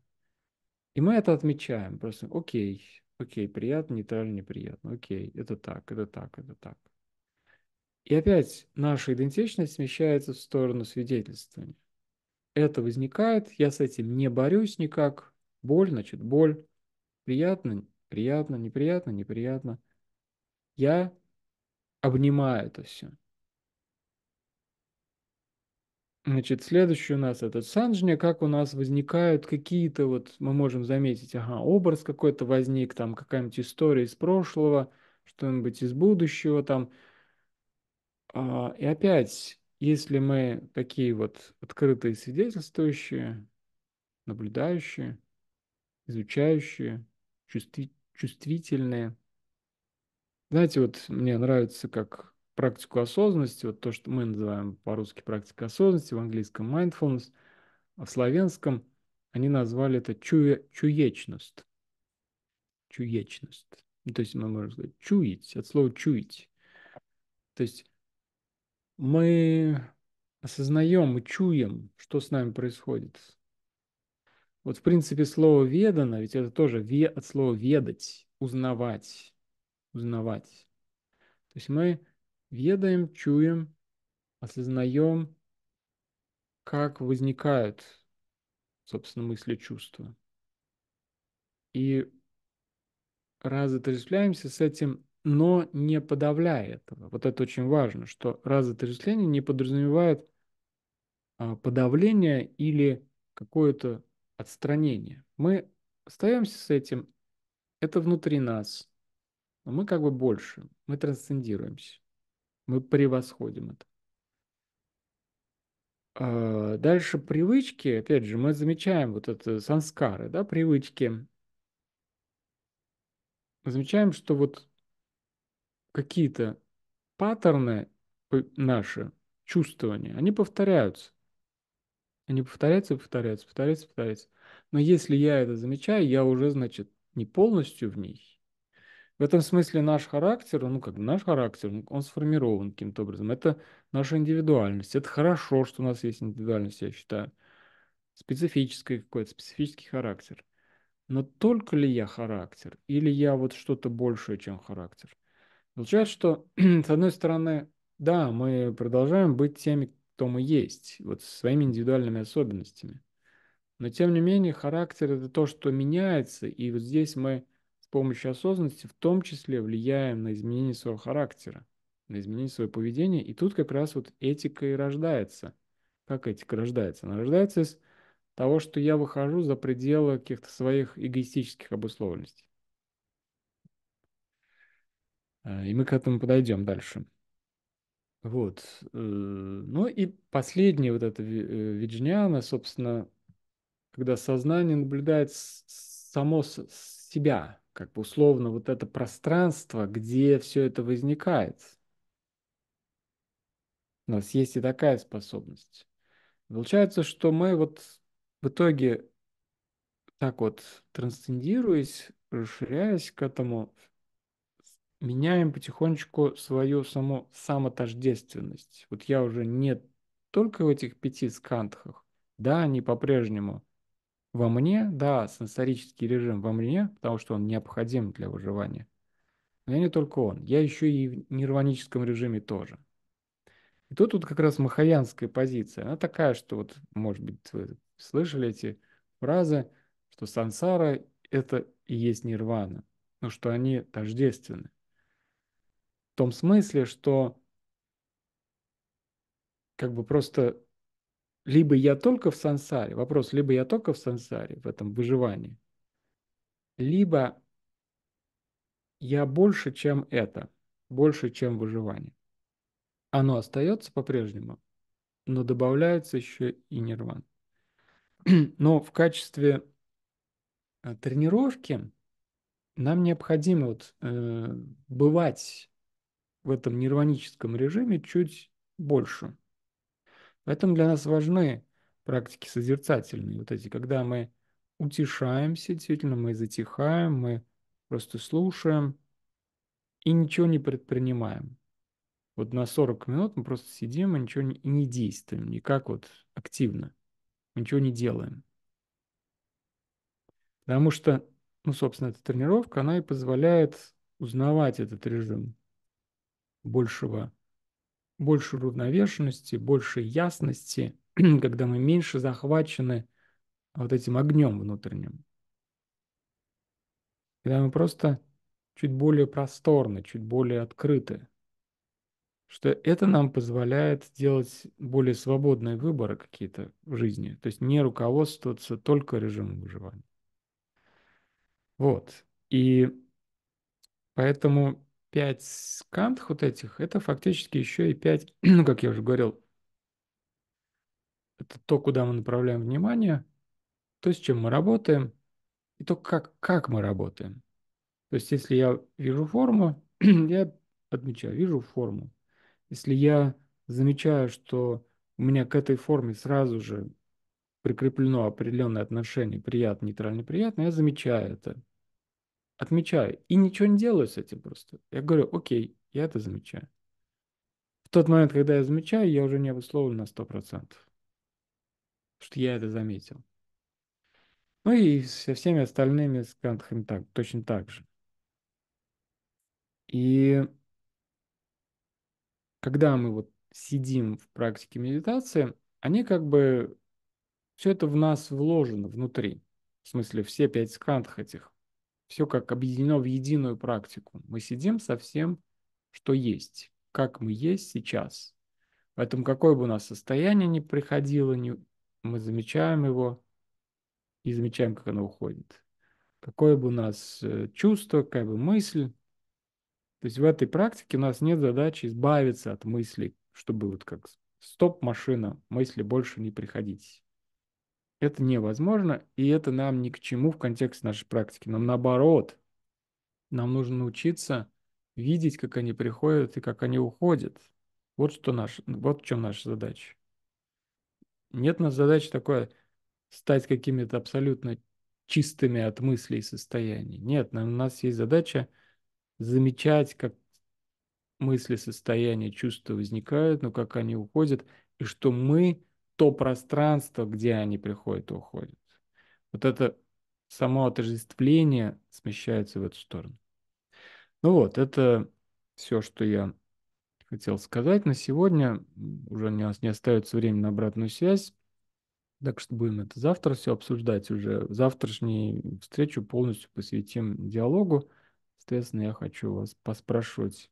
И мы это отмечаем. Просто окей, окей, приятно, нейтрально, неприятно. Окей, это так, это так, это так. И опять наша идентичность смещается в сторону свидетельствования. Это возникает, я с этим не борюсь никак. Боль, значит, боль. Приятно, приятно, неприятно, неприятно. Я обнимаю это все. Значит, следующий у нас этот санджня, как у нас возникают какие-то, вот мы можем заметить, ага, образ какой-то возник, там какая-нибудь история из прошлого, что-нибудь из будущего там. А, и опять, если мы такие вот открытые свидетельствующие, наблюдающие, изучающие, чувстви чувствительные. Знаете, вот мне нравится как практику осознанности, вот то, что мы называем по-русски практика осознанности, в английском mindfulness, а в славянском они назвали это чуе, чуечность. Чуечность. Ну, то есть мы можем сказать чуять, от слова чуять. То есть мы осознаем, мы чуем, что с нами происходит. Вот в принципе слово «ведано», ведь это тоже ве, от слова «ведать», «узнавать», «узнавать». То есть мы ведаем, чуем, осознаем, как возникают, собственно, мысли, чувства. И разотождествляемся с этим, но не подавляя этого. Вот это очень важно, что разотождествление не подразумевает а, подавление или какое-то отстранение. Мы остаемся с этим, это внутри нас, но мы как бы больше, мы трансцендируемся, мы превосходим это. А, дальше привычки, опять же, мы замечаем вот это санскары, да, привычки. Мы замечаем, что вот какие-то паттерны наши, чувствования, они повторяются. Они повторяются, повторяются, повторяются, повторяются. Но если я это замечаю, я уже, значит, не полностью в ней. В этом смысле наш характер, ну как наш характер, он сформирован каким-то образом. Это наша индивидуальность. Это хорошо, что у нас есть индивидуальность, я считаю. Специфический какой-то, специфический характер. Но только ли я характер? Или я вот что-то большее, чем характер? Получается, что, с одной стороны, да, мы продолжаем быть теми, кто мы есть, вот своими индивидуальными особенностями. Но тем не менее характер это то, что меняется, и вот здесь мы помощью осознанности в том числе влияем на изменение своего характера, на изменение своего поведения, и тут как раз вот этика и рождается. Как этика рождается? Она рождается из того, что я выхожу за пределы каких-то своих эгоистических обусловленностей. А, и мы к этому подойдем дальше. Вот. Э, ну и последнее вот это э, виджняна, собственно, когда сознание наблюдает само себя, как бы условно вот это пространство, где все это возникает. У нас есть и такая способность. Получается, что мы вот в итоге так вот трансцендируясь, расширяясь к этому, меняем потихонечку свою саму самотождественность. Вот я уже не только в этих пяти скантхах, да, они по-прежнему во мне, да, сенсорический режим во мне, потому что он необходим для выживания. Но я не только он, я еще и в нирваническом режиме тоже. И тут вот как раз махаянская позиция, она такая, что вот, может быть, вы слышали эти фразы, что сансара – это и есть нирвана, но что они тождественны том смысле, что как бы просто либо я только в сансаре, вопрос, либо я только в сансаре, в этом выживании, либо я больше, чем это, больше, чем выживание. Оно остается по-прежнему, но добавляется еще и нирван. Но в качестве э, тренировки нам необходимо вот, э, бывать в этом нирваническом режиме чуть больше. Поэтому для нас важны практики созерцательные, вот эти, когда мы утешаемся, действительно мы затихаем, мы просто слушаем и ничего не предпринимаем. Вот на 40 минут мы просто сидим и ничего не, не действуем, никак вот активно, ничего не делаем. Потому что, ну, собственно, эта тренировка, она и позволяет узнавать этот режим большего, больше равновешенности, больше ясности, когда мы меньше захвачены вот этим огнем внутренним. Когда мы просто чуть более просторны, чуть более открыты. что это нам позволяет делать более свободные выборы какие-то в жизни, то есть не руководствоваться только режимом выживания. Вот. И поэтому пять скантх вот этих, это фактически еще и пять, ну, как я уже говорил, это то, куда мы направляем внимание, то, с чем мы работаем, и то, как, как мы работаем. То есть, если я вижу форму, я отмечаю, вижу форму. Если я замечаю, что у меня к этой форме сразу же прикреплено определенное отношение, приятно, нейтрально, приятно, я замечаю это. Отмечаю. И ничего не делаю с этим просто. Я говорю, окей, я это замечаю. В тот момент, когда я замечаю, я уже не обусловлен на 100%. Что я это заметил. Ну и со всеми остальными скантхами так, точно так же. И когда мы вот сидим в практике медитации, они как бы, все это в нас вложено внутри. В смысле, все пять скантх этих. Все как объединено в единую практику. Мы сидим со всем, что есть, как мы есть сейчас. Поэтому какое бы у нас состояние ни приходило, ни, мы замечаем его и замечаем, как оно уходит. Какое бы у нас э, чувство, какая бы мысль, то есть в этой практике у нас нет задачи избавиться от мыслей, чтобы вот как стоп-машина, мысли больше не приходить. Это невозможно, и это нам ни к чему в контексте нашей практики. Нам наоборот, нам нужно научиться видеть, как они приходят и как они уходят. Вот что наш, вот в чем наша задача. Нет у нас задачи такое стать какими-то абсолютно чистыми от мыслей состояний. Нет, у нас есть задача замечать, как мысли, состояния, чувства возникают, но как они уходят, и что мы то пространство, где они приходят и уходят. Вот это само отождествление смещается в эту сторону. Ну вот, это все, что я хотел сказать на сегодня. Уже у нас не остается времени на обратную связь. Так что будем это завтра все обсуждать уже. Завтрашнюю встречу полностью посвятим диалогу. Соответственно, я хочу вас поспрашивать,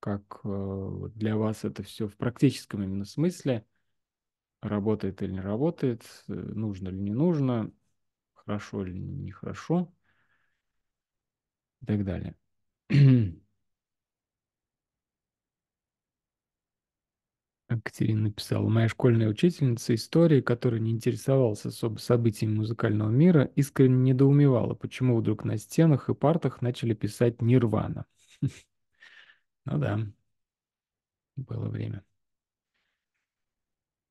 как э, для вас это все в практическом именно смысле, работает или не работает, э, нужно или не нужно, хорошо или нехорошо и так далее. Катерина написала, моя школьная учительница истории, которая не интересовалась особо событиями музыкального мира, искренне недоумевала, почему вдруг на стенах и партах начали писать «Нирвана». Ну да, было время.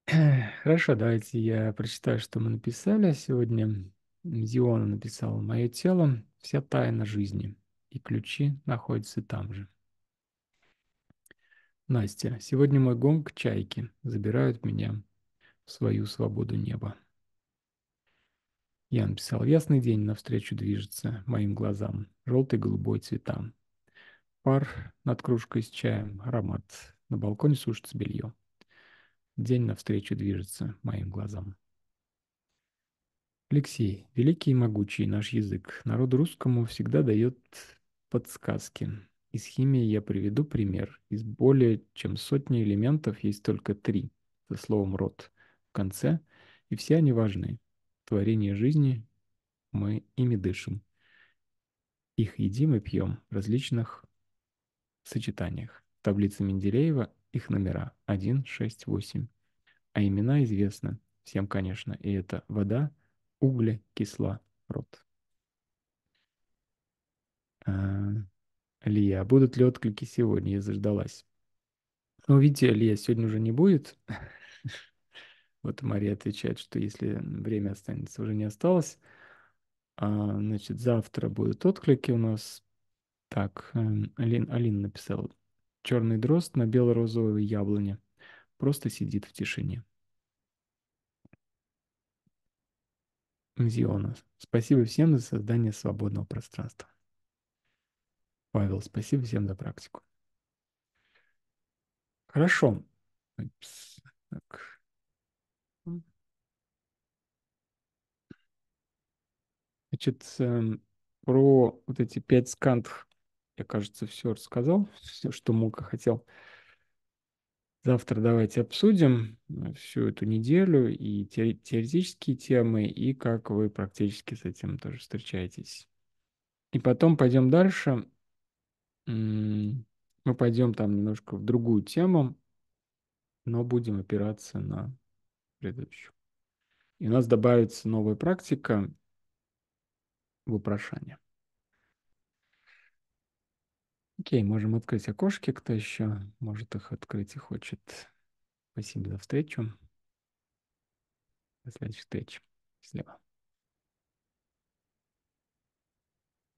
Хорошо, давайте я прочитаю, что мы написали сегодня. Зиона написала «Мое тело – вся тайна жизни, и ключи находятся там же». Настя, сегодня мой гонг чайки забирают меня в свою свободу неба. Я написал, ясный день навстречу движется моим глазам, желтый голубой цветам. Пар над кружкой с чаем, аромат, на балконе сушится белье. День навстречу движется моим глазам. Алексей, великий и могучий наш язык, народу русскому всегда дает подсказки. Из химии я приведу пример. Из более чем сотни элементов есть только три, со словом «род» в конце, и все они важны. Творение жизни мы ими дышим. Их едим и пьем в различных сочетаниях. Таблица Менделеева, их номера 1, 6, 8. А имена известны всем, конечно, и это вода, угли, кисла, род. А, Лия, будут ли отклики сегодня? Я заждалась. Ну, видите, Лия сегодня уже не будет. Вот Мария отвечает, что если время останется, уже не осталось. А, значит, завтра будут отклики у нас. Так, эм, Алин, Алина написала. Черный дрозд на бело-розовой яблоне. Просто сидит в тишине. Зиона. Спасибо всем за создание свободного пространства. Павел, спасибо всем за практику. Хорошо. Так. Значит, эм, про вот эти пять скантов я, кажется, все рассказал, все, что мог и хотел. Завтра давайте обсудим э, всю эту неделю и теоретические темы, и как вы практически с этим тоже встречаетесь. И потом пойдем дальше. Мы пойдем там немножко в другую тему, но будем опираться на предыдущую. И у нас добавится новая практика вопрошания. Окей, можем открыть окошки. Кто еще может их открыть и хочет? Спасибо за встречу. До следующей встречи. Счастливо.